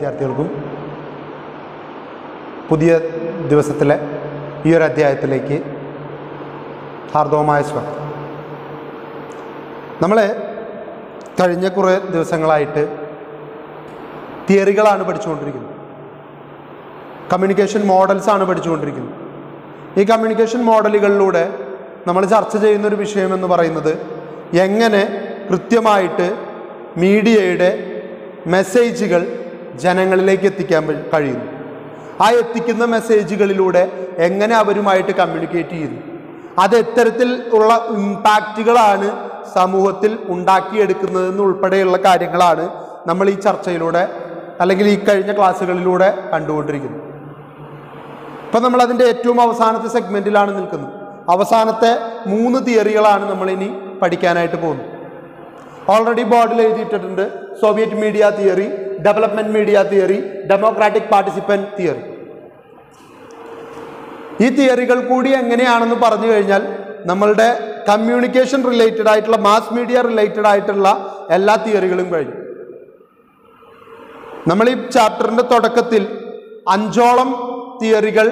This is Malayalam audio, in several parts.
വിദ്യാർത്ഥികൾക്കും പുതിയ ദിവസത്തിലെ ഈ ഒരു അധ്യായത്തിലേക്ക് ഹാർദവമായ സ്വാഗതം. നമ്മൾ കഴിഞ്ഞ കുറേ ദിവസങ്ങളായിട്ട് തിയറികളാണ് പഠിച്ചുകൊണ്ടിരിക്കുന്നത്. കമ്മ്യൂണിക്കേഷൻ മോഡൽസാണ് പഠിച്ചുകൊണ്ടിരിക്കുന്നത്. ഈ കമ്മ്യൂണിക്കേഷൻ മോഡലുകളിലൂടെ നമ്മൾ ചർച്ച ചെയ്യുന്ന ഒരു വിഷയം എന്ന് പറയുന്നത് എങ്ങനെ കൃത്യമായിട്ട് മീഡിയയുടെ മെസ്സേജുകൾ ജനങ്ങളിലേക്ക് എത്തിക്കാൻ കഴിയുന്നു. ആ എത്തിക്കുന്ന മെസ്സേജുകളിലൂടെ എങ്ങനെ അവരുമായിട്ട് കമ്മ്യൂണിക്കേറ്റ് ചെയ്യുന്നു? അത് എത്തരത്തിൽ ഉള്ള ഇമ്പാക്റ്റുകളാണ് സമൂഹത്തിൽ ഉണ്ടാക്കിയെടുക്കുന്നതെന്ന് ഉൾപ്പെടെയുള്ള കാര്യങ്ങളാണ് നമ്മൾ ഈ ചർച്ചയിലൂടെ അല്ലെങ്കിൽ ഈ കഴിഞ്ഞ ക്ലാസ്സുകളിലൂടെ കണ്ടുകൊണ്ടിരിക്കുന്നത്. ഇപ്പം നമ്മൾ അതിന്റെ ഏറ്റവും അവസാനത്തെ സെഗ്മെന്റിലാണ് നിൽക്കുന്നത്. അവസാനത്തെ മൂന്ന് തിയറികളാണ് നമ്മളിനി പഠിക്കാനായിട്ട് പോകുന്നത്. ഓൾറെഡി ബോർഡിൽ എഴുതിയിട്ടിട്ടുണ്ട് Soviet media theory development media theory democratic participant theory ഈ തിയറികൾ കൂടി എങ്ങനെയാണെന്ന് പറഞ്ഞു കഴിഞ്ഞാൽ നമ്മളുടെ കമ്മ്യൂണിക്കേഷൻ റിലേറ്റഡ് ആയിട്ടുള്ള മാസ് മീഡിയ റിലേറ്റഡ് ആയിട്ടുള്ള എല്ലാ തിയറികളും കഴിഞ്ഞു. നമ്മൾ ഈ ചാപ്റ്ററിന്റെ തുടക്കത്തിൽ അഞ്ചോളം തിയറികൾ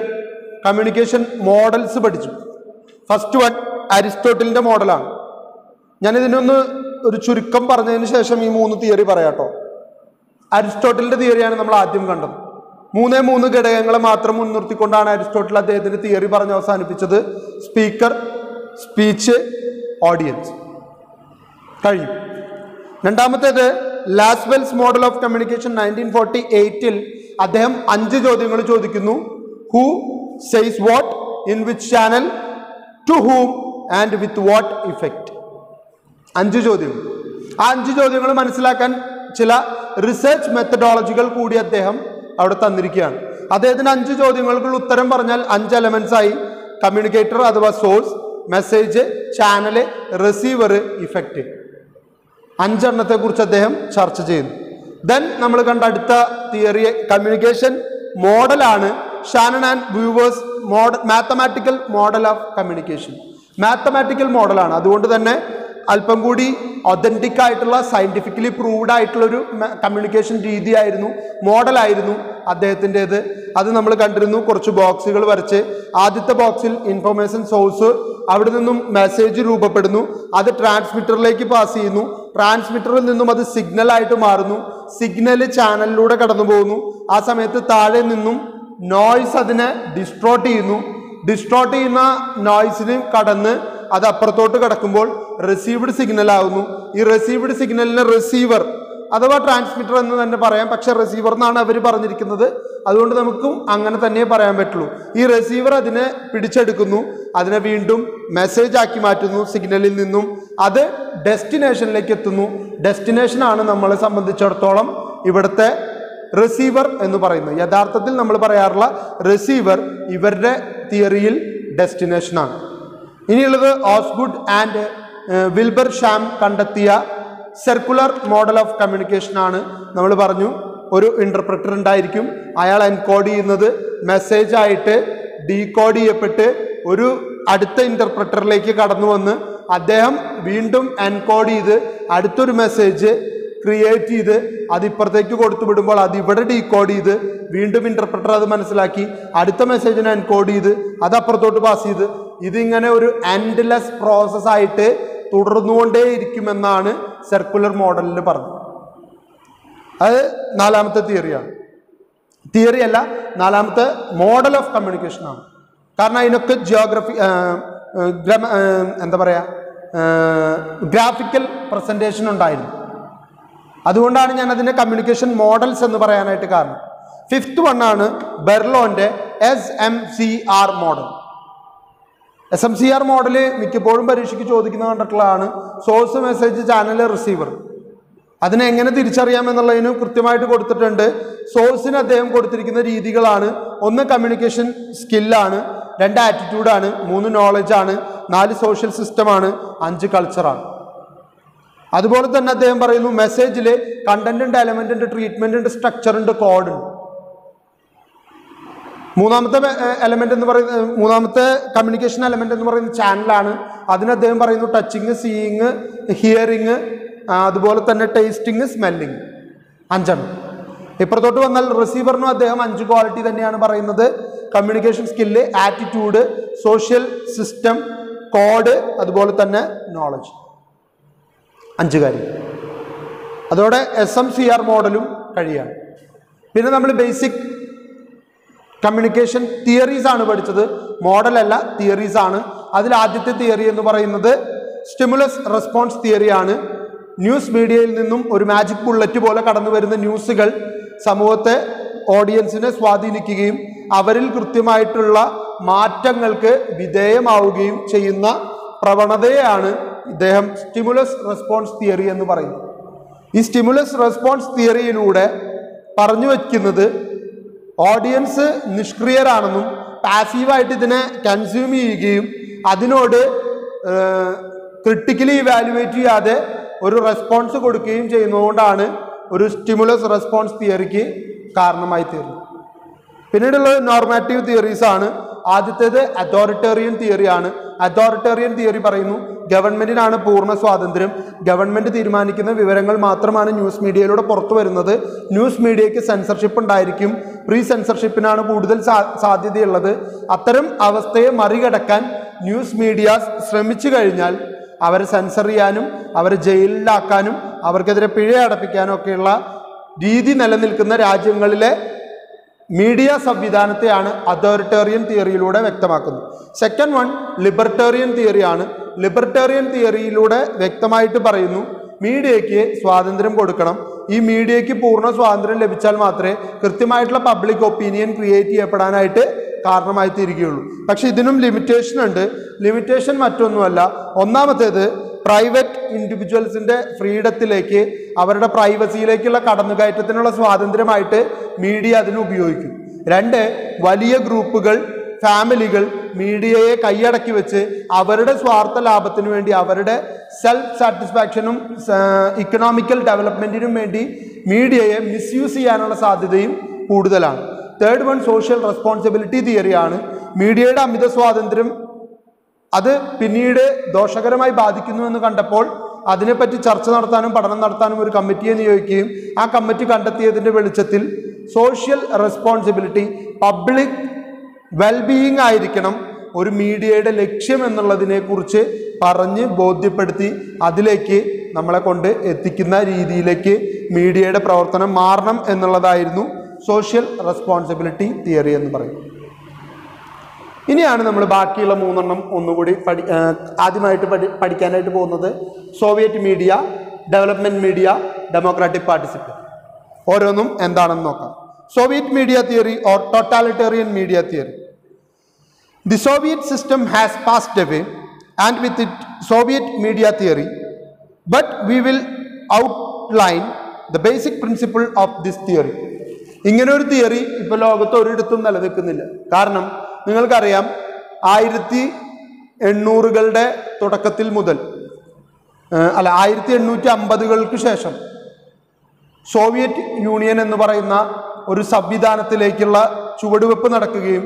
കമ്മ്യൂണിക്കേഷൻ മോഡൽസ് പഠിച്ചു. ഫസ്റ്റ് വൺ അരിസ്റ്റോട്ടിലിന്റെ മോഡലാണ് ഞാനിതിനൊന്ന് ഒരു ചുരുക്കം പറഞ്ഞതിന് ശേഷം ഈ മൂന്ന് തിയറി പറയാട്ടോ. അരിസ്റ്റോട്ടലിന്റെ തിയറിയാണ് നമ്മൾ ആദ്യം കണ്ടത്. മൂന്നേ മൂന്ന് ഘടകങ്ങളെ മാത്രം മുൻനിർത്തിക്കൊണ്ടാണ് അരിസ്റ്റോട്ടൽ അദ്ദേഹത്തിന്റെ തിയറി പറഞ്ഞ് അവസാനിപ്പിച്ചത്. Speaker speech audience. കഴിയും. രണ്ടാമത്തേത് Lasswell's model of communication nineteen forty എയ്റ്റിൽ അദ്ദേഹം അഞ്ച് ചോദ്യങ്ങൾ ചോദിക്കുന്നു. Who says what in which channel to whom and with what effect. അഞ്ച് ചോദ്യങ്ങൾ. ആ അഞ്ച് ചോദ്യങ്ങൾ മനസ്സിലാക്കാൻ ചില റിസർച്ച് മെത്തഡോളജികൾ കൂടി അദ്ദേഹം അവിടെ തന്നിരിക്കുകയാണ്. അദ്ദേഹത്തിന് അഞ്ച് ചോദ്യങ്ങൾക്ക് ഉത്തരം പറഞ്ഞാൽ അഞ്ച് എലമെന്റ്സ് ആയി. കമ്മ്യൂണിക്കേറ്റർ അഥവാ source message channel receiver effect അഞ്ചെണ്ണത്തെക്കുറിച്ച് അദ്ദേഹം ചർച്ച ചെയ്യുന്നു. ദെൻ നമ്മൾ കണ്ട അടുത്ത തിയറി കമ്മ്യൂണിക്കേഷൻ മോഡലാണ് Shannon and Weaver's model mathematical model of communication mathematical മോഡലാണ് അതുകൊണ്ട് തന്നെ അല്പം കൂടി ഒതന്റിക് ആയിട്ടുള്ള സയന്റിഫിക്കലി പ്രൂവ്ഡ് ആയിട്ടുള്ള ഒരു കമ്മ്യൂണിക്കേഷൻ രീതിയായിരുന്നു മോഡലായിരുന്നു അദ്ദേഹത്തിന്റേത്. അത് നമ്മൾ കണ്ടിരുന്നു കുറച്ച് ബോക്സുകൾ വരച്ച്. ആദ്യത്തെ ബോക്സിൽ ഇൻഫർമേഷൻ സോഴ്സ് അവിടെ നിന്നും മെസ്സേജ് രൂപപ്പെടുന്നു. അത് ട്രാൻസ്മിറ്ററിലേക്ക് പാസ് ചെയ്യുന്നു. ട്രാൻസ്മിറ്ററിൽ നിന്നും അത് സിഗ്നൽ ആയിട്ട് മാറുന്നു. സിഗ്നൽ ചാനലിലൂടെ കടന്നു പോകുന്നു ആ സമയത്ത് താഴെ നിന്നും നോയ്സ് അതിനെ ഡിസ്ട്രോട്ട് ചെയ്യുന്നു. ഡിസ്ട്രോട്ട് ചെയ്യുന്ന നോയ്സിന് കടന്ന് അത് അപ്പുറത്തോട്ട് കടക്കുമ്പോൾ റിസീവ്ഡ് സിഗ്നൽ ആവുന്നു. ഈ റിസീവ്ഡ് സിഗ്നലിന് റിസീവർ അഥവാ ട്രാൻസ്മിറ്റർ എന്ന് തന്നെ പറയാം. പക്ഷെ റിസീവർ എന്നാണ് അവർ പറഞ്ഞിരിക്കുന്നത്. അതുകൊണ്ട് നമുക്കും അങ്ങനെ തന്നെ പറയാൻ പറ്റുള്ളൂ. ഈ റിസീവർ അതിനെ പിടിച്ചെടുക്കുന്നു. അതിനെ വീണ്ടും മെസ്സേജ് ആക്കി മാറ്റുന്നു സിഗ്നലിൽ നിന്നും. അത് ഡെസ്റ്റിനേഷനിലേക്ക് എത്തുന്നു. ഡെസ്റ്റിനേഷനാണ് നമ്മളെ സംബന്ധിച്ചിടത്തോളം ഇവിടുത്തെ റിസീവർ എന്ന് പറയുന്നത്. യഥാർത്ഥത്തിൽ നമ്മൾ പറയാറുള്ള റിസീവർ ഇവരുടെ തിയറിയിൽ ഡെസ്റ്റിനേഷനാണ് ഇനിയുള്ളത് ഓസ്ഗുഡ് ആൻഡ് വിൽബർ ഷാം കണ്ടെത്തിയ സർക്കുലർ മോഡൽ ഓഫ് കമ്മ്യൂണിക്കേഷൻ ആണ്. നമ്മൾ പറഞ്ഞു ഒരു ഇന്റർപ്രറ്റർ ഉണ്ടായിരിക്കും. അയാൾ എൻകോഡ് ചെയ്യുന്നത് മെസ്സേജ് ആയിട്ട് ഡീകോഡ് ചെയ്യപ്പെട്ട് ഒരു അടുത്ത ഇന്റർപ്രറ്ററിലേക്ക് കടന്നു വന്ന് അദ്ദേഹം വീണ്ടും എൻകോഡ് ചെയ്ത് അടുത്തൊരു മെസ്സേജ് ക്രിയേറ്റ് ചെയ്ത് അത് ഇപ്പുറത്തേക്ക് കൊടുത്തു വിടുമ്പോൾ അത് ഇവിടെ ഡീകോഡ് ചെയ്ത് വീണ്ടും ഇന്റർപ്രറ്റർ അത് മനസ്സിലാക്കി. അടുത്ത മെസ്സേജിനെ എൻകോഡ് ചെയ്ത് അത് അപ്പുറത്തോട്ട് പാസ് ചെയ്ത്. ഇതിങ്ങനെ ഒരു എൻഡ്ലെസ് പ്രോസസ് ആയിട്ട് തുടർന്നുകൊണ്ടേ ഇരിക്കുമെന്നാണ് സർക്കുലർ മോഡലിൽ പറഞ്ഞത്. അത് നാലാമത്തെ തിയറിയാണ് തിയറി അല്ല നാലാമത്തെ മോഡൽ ഓഫ് കമ്മ്യൂണിക്കേഷൻ ആണ്. കാരണം അതിനൊക്കെ ജിയോഗ്രഫി എന്താ പറയുക ഗ്രാഫിക്കൽ പ്രസന്റേഷൻ ഉണ്ടായിരുന്നു. അതുകൊണ്ടാണ് ഞാൻ അതിന്റെ കമ്മ്യൂണിക്കേഷൻ മോഡൽസ് എന്ന് പറയാനായിട്ട് കാരണം ഫിഫ്ത്ത് വൺ ആണ് ബെർലോന്റെ S M C R model S M C R model മിക്കപ്പോഴും പരീക്ഷയ്ക്ക് ചോദിക്കുന്ന കണ്ടിട്ടുള്ളതാണ്. സോഴ്സ് മെസ്സേജ് ചാനൽ റിസീവർ അതിനെ എങ്ങനെ തിരിച്ചറിയാം എന്നുള്ളതിന് കൃത്യമായിട്ട് കൊടുത്തിട്ടുണ്ട്. സോഴ്സിന് അദ്ദേഹം കൊടുത്തിരിക്കുന്ന രീതികളാണ്. ഒന്ന് കമ്മ്യൂണിക്കേഷൻ സ്കില്ലാണ് രണ്ട് ആറ്റിറ്റ്യൂഡാണ് മൂന്ന് നോളജാണ് നാല് സോഷ്യൽ സിസ്റ്റമാണ് അഞ്ച് കൾച്ചറാണ് അതുപോലെ തന്നെ അദ്ദേഹം പറയുന്നു മെസ്സേജിൽ കണ്ടന്റ് ഉണ്ട് എലമെന്റ് ഉണ്ട് ട്രീറ്റ്മെന്റ് ഉണ്ട് സ്ട്രക്ചർ ഉണ്ട് കോഡ് ഉണ്ട്. മൂന്നാമത്തെ എലമെന്റ് എന്ന് പറയുന്നത് മൂന്നാമത്തെ കമ്മ്യൂണിക്കേഷൻ എലമെന്റ് എന്ന് പറയുന്നത് ചാനലാണ് അതിന് അദ്ദേഹം പറയുന്നു ടച്ചിങ് സീയിങ് ഹിയറിങ് അതുപോലെ തന്നെ ടേസ്റ്റിങ് സ്മെല്ലിങ് അഞ്ചെണ്ണം. ഇപ്പുറത്തോട്ട് വന്നാൽ റിസീവറിനും അദ്ദേഹം അഞ്ച് ക്വാളിറ്റി തന്നെയാണ് പറയുന്നത്. Communication skill attitude social system code അതുപോലെ തന്നെ നോളജ് അഞ്ച് കാര്യം. അതോടെ എസ് എം സി ആർ മോഡലും കഴിയാണ്. പിന്നെ നമ്മൾ ബേസിക് കമ്മ്യൂണിക്കേഷൻ തിയറീസ് ആണ് പഠിച്ചത്. മോഡലല്ല തിയറീസ് ആണ്. അതിൽ ആദ്യത്തെ തിയറി എന്ന് പറയുന്നത് സ്റ്റിമുലസ് റെസ്പോൺസ് തിയറിയാണ് ന്യൂസ് മീഡിയയിൽ നിന്നും ഒരു മാജിക് ബുള്ളറ്റ് പോലെ കടന്നു വരുന്ന ന്യൂസുകൾ സമൂഹത്തെ ഓഡിയൻസിനെ സ്വാധീനിക്കുകയും അവരിൽ കൃത്യമായിട്ടുള്ള മാറ്റങ്ങൾക്ക് വിധേയമാവുകയും ചെയ്യുന്ന പ്രവണതയെയാണ് ഇദ്ദേഹം സ്റ്റിമുലസ് റെസ്പോൺസ് തിയറി എന്ന് പറയുന്നത്. ഈ സ്റ്റിമുലസ് റെസ്പോൺസ് തിയറിയിലൂടെ പറഞ്ഞു വയ്ക്കുന്നത് ഓഡിയൻസ് നിഷ്ക്രിയരാണെന്നും പാസീവായിട്ട് ഇതിനെ കൺസ്യൂം ചെയ്യുകയും അതിനോട് ക്രിട്ടിക്കലി ഇവാലുവേറ്റ് ചെയ്യാതെ ഒരു റെസ്പോൺസ് കൊടുക്കുകയും ചെയ്യുന്നതുകൊണ്ടാണ് ഒരു സ്റ്റിമുലസ് റെസ്പോൺസ് തിയറിക്ക് കാരണമായി തീർന്നത് പിന്നീടുള്ളത് നോർമാറ്റീവ് തിയറീസ് ആണ്. ആദ്യത്തേത് അതോറിറ്റേറിയൻ തിയറിയാണ് അതോറിറ്റേറിയൻ തിയറി പറയുന്നു ഗവൺമെന്റിനാണ് പൂർണ സ്വാതന്ത്ര്യം. ഗവൺമെന്റ് തീരുമാനിക്കുന്ന വിവരങ്ങൾ മാത്രമാണ് ന്യൂസ് മീഡിയയിലൂടെ പുറത്തു വരുന്നത്. ന്യൂസ് മീഡിയയ്ക്ക് സെൻസർഷിപ്പ് ഉണ്ടായിരിക്കും. പ്രീ സെൻസർഷിപ്പിനാണ് കൂടുതൽ സാധ്യതയുള്ളത്. അത്തരം അവസ്ഥയെ മറികടക്കാൻ ന്യൂസ് മീഡിയ ശ്രമിച്ചു കഴിഞ്ഞാൽ അവരെ സെൻസർ ചെയ്യാനും അവരെ ജയിലിലാക്കാനും അവർക്കെതിരെ പിഴ അടപ്പിക്കാനും ഒക്കെയുള്ള രീതി നിലനിൽക്കുന്ന രാജ്യങ്ങളിലെ മീഡിയ സംവിധാനത്തെയാണ് അതോറിറ്റേറിയൻ തിയറിയിലൂടെ വ്യക്തമാക്കുന്നത്. സെക്കൻഡ് വൺ ലിബർട്ടേറിയൻ തിയറിയാണ് ലിബർട്ടേറിയൻ തിയറിയിലൂടെ വ്യക്തമായിട്ട് പറയുന്നു മീഡിയയ്ക്ക് സ്വാതന്ത്ര്യം കൊടുക്കണം. ഈ മീഡിയയ്ക്ക് പൂർണ സ്വാതന്ത്ര്യം ലഭിച്ചാൽ മാത്രമേ കൃത്യമായിട്ടുള്ള പബ്ലിക് ഒപ്പീനിയൻ ക്രിയേറ്റ് ചെയ്യപ്പെടാനായിട്ട് കാരണമായി തീരുകയുള്ളൂ പക്ഷെ ഇതിനും ലിമിറ്റേഷൻ ഉണ്ട്. ലിമിറ്റേഷൻ മറ്റൊന്നുമല്ല. ഒന്നാമത്തേത് പ്രൈവറ്റ് ഇൻഡിവിജ്വൽസിന്റെ ഫ്രീഡത്തിലേക്ക് അവരുടെ പ്രൈവസിയിലേക്കുള്ള കടന്നുകയറ്റത്തിനുള്ള സ്വാതന്ത്ര്യമായിട്ട് മീഡിയ അതിന് ഉപയോഗിക്കും. രണ്ട് വലിയ ഗ്രൂപ്പുകൾ ഫാമിലികൾ മീഡിയയെ കൈയടക്കി വെച്ച് അവരുടെ സ്വാർത്ഥ ലാഭത്തിനു വേണ്ടി അവരുടെ സെൽഫ് സാറ്റിസ്ഫാക്ഷനും ഇക്കണോമിക്കൽ ഡെവലപ്മെന്റിനും വേണ്ടി മീഡിയയെ മിസ്യൂസ് ചെയ്യാനുള്ള സാധ്യതയും കൂടുതലാണ്. തേർഡ് വൺ സോഷ്യൽ റെസ്പോൺസിബിലിറ്റി തിയറിയാണ് മീഡിയയുടെ അമിത സ്വാതന്ത്ര്യം അത് പിന്നീട് ദോഷകരമായി ബാധിക്കുന്നു എന്ന് കണ്ടപ്പോൾ അതിനെപ്പറ്റി ചർച്ച നടത്താനും പഠനം നടത്താനും ഒരു കമ്മിറ്റിയെ നിയോഗിക്കുകയും ആ കമ്മിറ്റി കണ്ടെത്തിയതിന്റെ വെളിച്ചത്തിൽ സോഷ്യൽ റെസ്പോൺസിബിലിറ്റി പബ്ലിക് വെൽബീയിങ് ആയിരിക്കണം. ഒരു മീഡിയയുടെ ലക്ഷ്യം എന്നുള്ളതിനെക്കുറിച്ച് പറഞ്ഞ് ബോധ്യപ്പെടുത്തി അതിലേക്ക് നമ്മളെ കൊണ്ട് എത്തിക്കുന്ന രീതിയിലേക്ക് മീഡിയയുടെ പ്രവർത്തനം മാറണം എന്നുള്ളതായിരുന്നു സോഷ്യൽ റെസ്പോൺസിബിലിറ്റി തിയറി എന്ന് പറയും ഇനിയാണ് നമ്മൾ ബാക്കിയുള്ള മൂന്നെണ്ണം ഒന്നുകൂടി പഠി ആദ്യമായിട്ട് പഠി പഠിക്കാനായിട്ട് പോകുന്നത് Soviet media development media democratic participate ഓരോന്നും എന്താണെന്ന് നോക്കാം. Soviet media theory or totalitarian media theory the Soviet system has passed away and with it Soviet media theory but we will outline the basic principle of this theory ഇങ്ങനെ ഒരു തിയറി ഇപ്പൊ ലോകത്ത് ഒരിടത്തും നിലനിൽക്കുന്നില്ല. കാരണം നിങ്ങൾക്കറിയാം ആയിരത്തി എണ്ണൂറുകളുടെ തുടക്കത്തിൽ മുതൽ അല്ല ആയിരത്തി എണ്ണൂറ്റി അമ്പതുകൾക്ക് ശേഷം സോവിയറ്റ് യൂണിയൻ എന്ന് പറയുന്ന ഒരു സംവിധാനത്തിലേക്കുള്ള ചുവടുവെപ്പ് നടക്കുകയും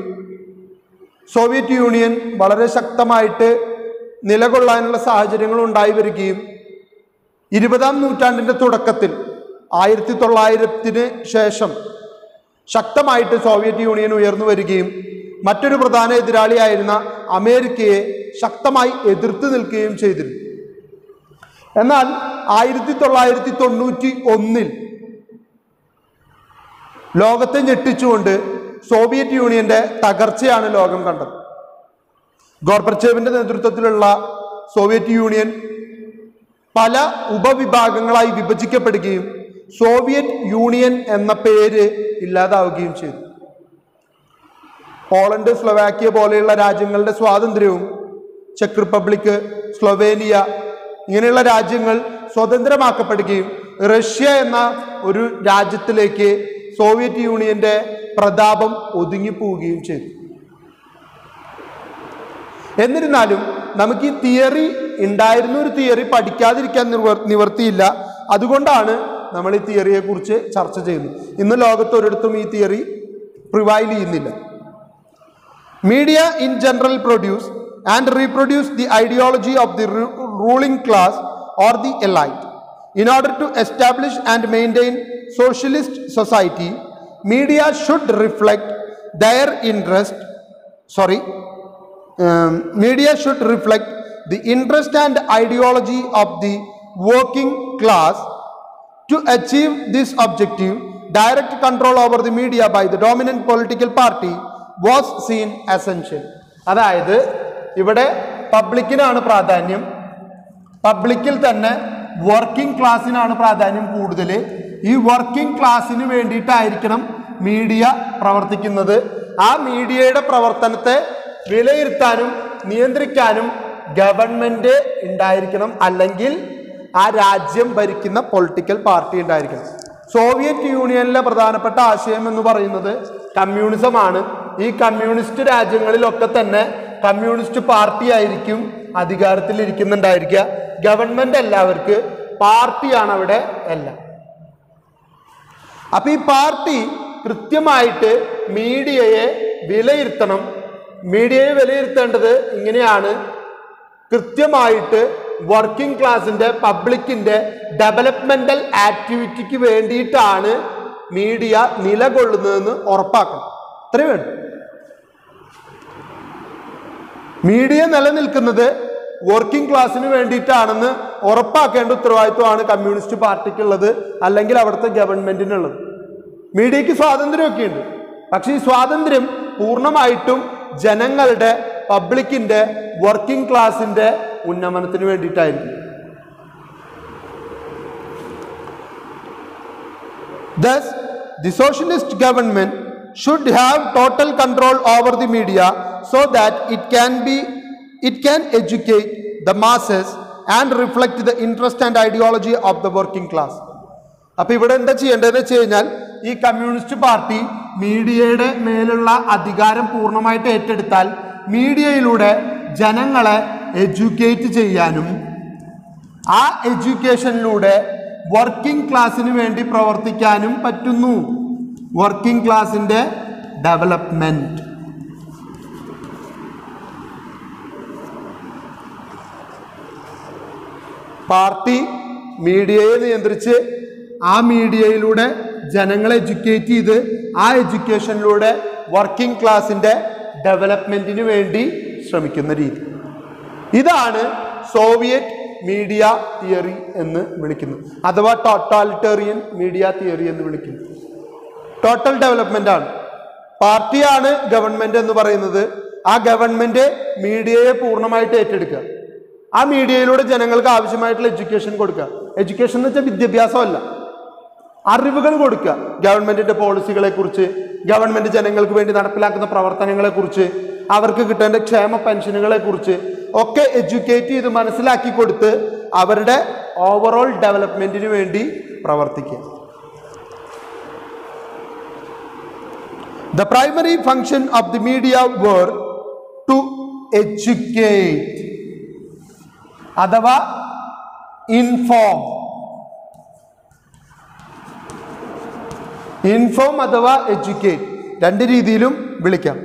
സോവിയറ്റ് യൂണിയൻ വളരെ ശക്തമായിട്ട് നിലകൊള്ളാനുള്ള സാഹചര്യങ്ങൾ ഉണ്ടായി വരികയും ഇരുപതാം നൂറ്റാണ്ടിന്റെ തുടക്കത്തിൽ ആയിരത്തി തൊള്ളായിരത്തിന് ശേഷം ശക്തമായിട്ട് സോവിയറ്റ് യൂണിയൻ ഉയർന്നു വരികയും മറ്റൊരു പ്രധാന എതിരാളിയായിരുന്ന അമേരിക്കയെ ശക്തമായി എതിർത്ത് നിൽക്കുകയും ചെയ്തിരുന്നു. എന്നാൽ ആയിരത്തി തൊള്ളായിരത്തി തൊണ്ണൂറ്റി ഒന്നിൽ ലോകത്തെ ഞെട്ടിച്ചുകൊണ്ട് സോവിയറ്റ് യൂണിയന്റെ തകർച്ചയാണ് ലോകം കണ്ടത്. ഗോർബർച്ചേവിന്റെ നേതൃത്വത്തിലുള്ള സോവിയറ്റ് യൂണിയൻ പല ഉപവിഭാഗങ്ങളായി വിഭജിക്കപ്പെടുകയും സോവിയറ്റ് യൂണിയൻ എന്ന പേര് ഇല്ലാതാവുകയും ചെയ്തു. പോളണ്ട് സ്ലൊവാക്യ പോലെയുള്ള രാജ്യങ്ങളുടെ സ്വാതന്ത്ര്യവും ചെക്ക് റിപ്പബ്ലിക് സ്ലൊവേനിയ ഇങ്ങനെയുള്ള രാജ്യങ്ങൾ സ്വതന്ത്രമാക്കപ്പെടുകയും റഷ്യ എന്ന ഒരു രാജ്യത്തിലേക്ക് സോവിയറ്റ് യൂണിയന്റെ പ്രതാപം ഒതുങ്ങിപ്പോവുകയും ചെയ്തു. എന്നിരുന്നാലും നമുക്ക് ഈ തിയറി ഉണ്ടായിരുന്ന ഒരു തിയറി പഠിക്കാതിരിക്കാൻ നിവർ നിവർത്തിയില്ല അതുകൊണ്ടാണ് നമ്മൾ ഈ തിയറിയെ കുറിച്ച് ചർച്ച ചെയ്യുന്നത്. ഇന്ന് ലോകത്ത് ഒരിടത്തും ഈ തിയറി പ്രിവൈൽ ചെയ്യുന്നില്ല. Media in general produce and reproduce the ideology of the ruling class or the elite in order to establish and maintain socialist society, media should reflect their interest, sorry, um, media should reflect the interest and ideology of the working class to achieve this objective, direct control over the media by the dominant political party was seen essential. അതായത് ഇവിടെ പബ്ലിക്കിനാണ് പ്രാധാന്യം പബ്ലിക്കിൽ തന്നെ വർക്കിംഗ് ക്ലാസ്സിനാണ് പ്രാധാന്യം കൂടുതൽ ഈ വർക്കിംഗ് ക്ലാസ്സിന് വേണ്ടിയിട്ടായിരിക്കണം മീഡിയ പ്രവർത്തിക്കുന്നത്. ആ മീഡിയയുടെ പ്രവർത്തനത്തെ വിലയിരുത്താനും നിയന്ത്രിക്കാനും ഗവൺമെന്റ് ഉണ്ടായിരിക്കണം അല്ലെങ്കിൽ ആ രാജ്യം ഭരിക്കുന്ന പൊളിറ്റിക്കൽ പാർട്ടി ഉണ്ടായിരിക്കണം. സോവിയറ്റ് യൂണിയനിലെ പ്രധാനപ്പെട്ട ആശയം എന്ന് പറയുന്നത് കമ്മ്യൂണിസമാണ് ഈ കമ്മ്യൂണിസ്റ്റ് രാജ്യങ്ങളിലൊക്കെ തന്നെ കമ്മ്യൂണിസ്റ്റ് പാർട്ടി ആയിരിക്കും അധികാരത്തിൽ ഇരിക്കുന്നുണ്ടായിരിക്കുക എല്ലാവർക്ക് പാർട്ടിയാണ് അവിടെ എല്ലാം. അപ്പൊ ഈ പാർട്ടി കൃത്യമായിട്ട് മീഡിയയെ വിലയിരുത്തണം. മീഡിയയെ വിലയിരുത്തേണ്ടത് ഇങ്ങനെയാണ്. കൃത്യമായിട്ട് വർക്കിംഗ് ക്ലാസിന്റെ പബ്ലിക്കിന്റെ ഡെവലപ്മെന്റൽ ആക്ടിവിറ്റിക്ക് വേണ്ടിയിട്ടാണ് മീഡിയ നിലകൊള്ളുന്നതെന്ന് ഉറപ്പാക്കണം. അത്രയും വേണം മീഡിയ നിലനിൽക്കുന്നത് വർക്കിംഗ് ക്ലാസ്സിന് വേണ്ടിയിട്ടാണെന്ന് ഉറപ്പാക്കേണ്ട ഉത്തരവാദിത്വമാണ് കമ്മ്യൂണിസ്റ്റ് പാർട്ടിക്കുള്ളത് അല്ലെങ്കിൽ അവിടുത്തെ ഗവൺമെന്റിനുള്ളത് മീഡിയക്ക് സ്വാതന്ത്ര്യമൊക്കെ ഉണ്ട് പക്ഷേ ഈ സ്വാതന്ത്ര്യം പൂർണമായിട്ടും ജനങ്ങളുടെ പബ്ലിക്കിന്റെ വർക്കിംഗ് ക്ലാസിന്റെ ഉന്നമനത്തിന് വേണ്ടിയിട്ടായിരിക്കും. Thus, the socialist government should have total control over the media so that it can be it can educate the masses and reflect the interest and ideology of the working class അപ്പൊ ഇവിടെ എന്താ ചെയ്യേണ്ടതെന്ന് വെച്ച് കഴിഞ്ഞാൽ ഈ കമ്മ്യൂണിസ്റ്റ് പാർട്ടി മീഡിയയുടെ മേലുള്ള അധികാരം പൂർണമായിട്ട് ഏറ്റെടുത്താൽ മീഡിയയിലൂടെ ജനങ്ങളെ എഡ്യൂക്കേറ്റ് ചെയ്യാനും ആ എഡ്യൂക്കേഷനിലൂടെ വർക്കിംഗ് ക്ലാസ്സിന് വേണ്ടി പ്രവർത്തിക്കാനും പറ്റുന്നു. വർക്കിംഗ് ക്ലാസിന്റെ ഡെവലപ്മെന്റ് പാർട്ടി മീഡിയയെ നിയന്ത്രിച്ച് ആ മീഡിയയിലൂടെ ജനങ്ങളെ എഡ്യൂക്കേറ്റ് ചെയ്ത് ആ എഡ്യൂക്കേഷനിലൂടെ വർക്കിംഗ് ക്ലാസിന്റെ ഡെവലപ്മെന്റിന് വേണ്ടി ശ്രമിക്കുന്ന രീതി. ഇതാണ് സോവിയറ്റ് മീഡിയ തിയറി എന്ന് വിളിക്കുന്നത്. അഥവാ ടോട്ടാലിറ്റേറിയൻ മീഡിയ തിയറി എന്ന് വിളിക്കുന്നത്. ടോട്ടൽ ഡെവലപ്മെന്റ് ആണ്. പാർട്ടിയാണ് ഗവൺമെന്റ് എന്ന് പറയുന്നത്. ആ ഗവൺമെന്റ് മീഡിയയെ പൂർണമായിട്ട് ഏറ്റെടുക്കുക. ആ മീഡിയയിലൂടെ ജനങ്ങൾക്ക് ആവശ്യമായിട്ടുള്ള എഡ്യൂക്കേഷൻ കൊടുക്കുക. എഡ്യൂക്കേഷൻ എന്ന് വെച്ചാൽ വിദ്യാഭ്യാസമല്ല. അറിവുകൾ കൊടുക്കുക. ഗവൺമെന്റിന്റെ പോളിസികളെ കുറിച്ച് ഗവൺമെന്റ് ജനങ്ങൾക്ക് വേണ്ടി നടപ്പിലാക്കുന്ന പ്രവർത്തനങ്ങളെക്കുറിച്ച് അവർക്ക് കിട്ടേണ്ട ക്ഷേമ പെൻഷനുകളെ കുറിച്ച് ഒക്കെ എഡ്യൂക്കേറ്റ് ചെയ്ത് മനസ്സിലാക്കി കൊടുത്ത് അവരുടെ ഓവറോൾ ഡെവലപ്മെന്റിന് വേണ്ടി പ്രവർത്തിക്കുക. The primary function of the media were to educate. അഥവാ ഇൻഫോം ഇൻഫോം അഥവാ എഡ്യൂക്കേറ്റ് രണ്ട് രീതിയിലും വിളിക്കാം.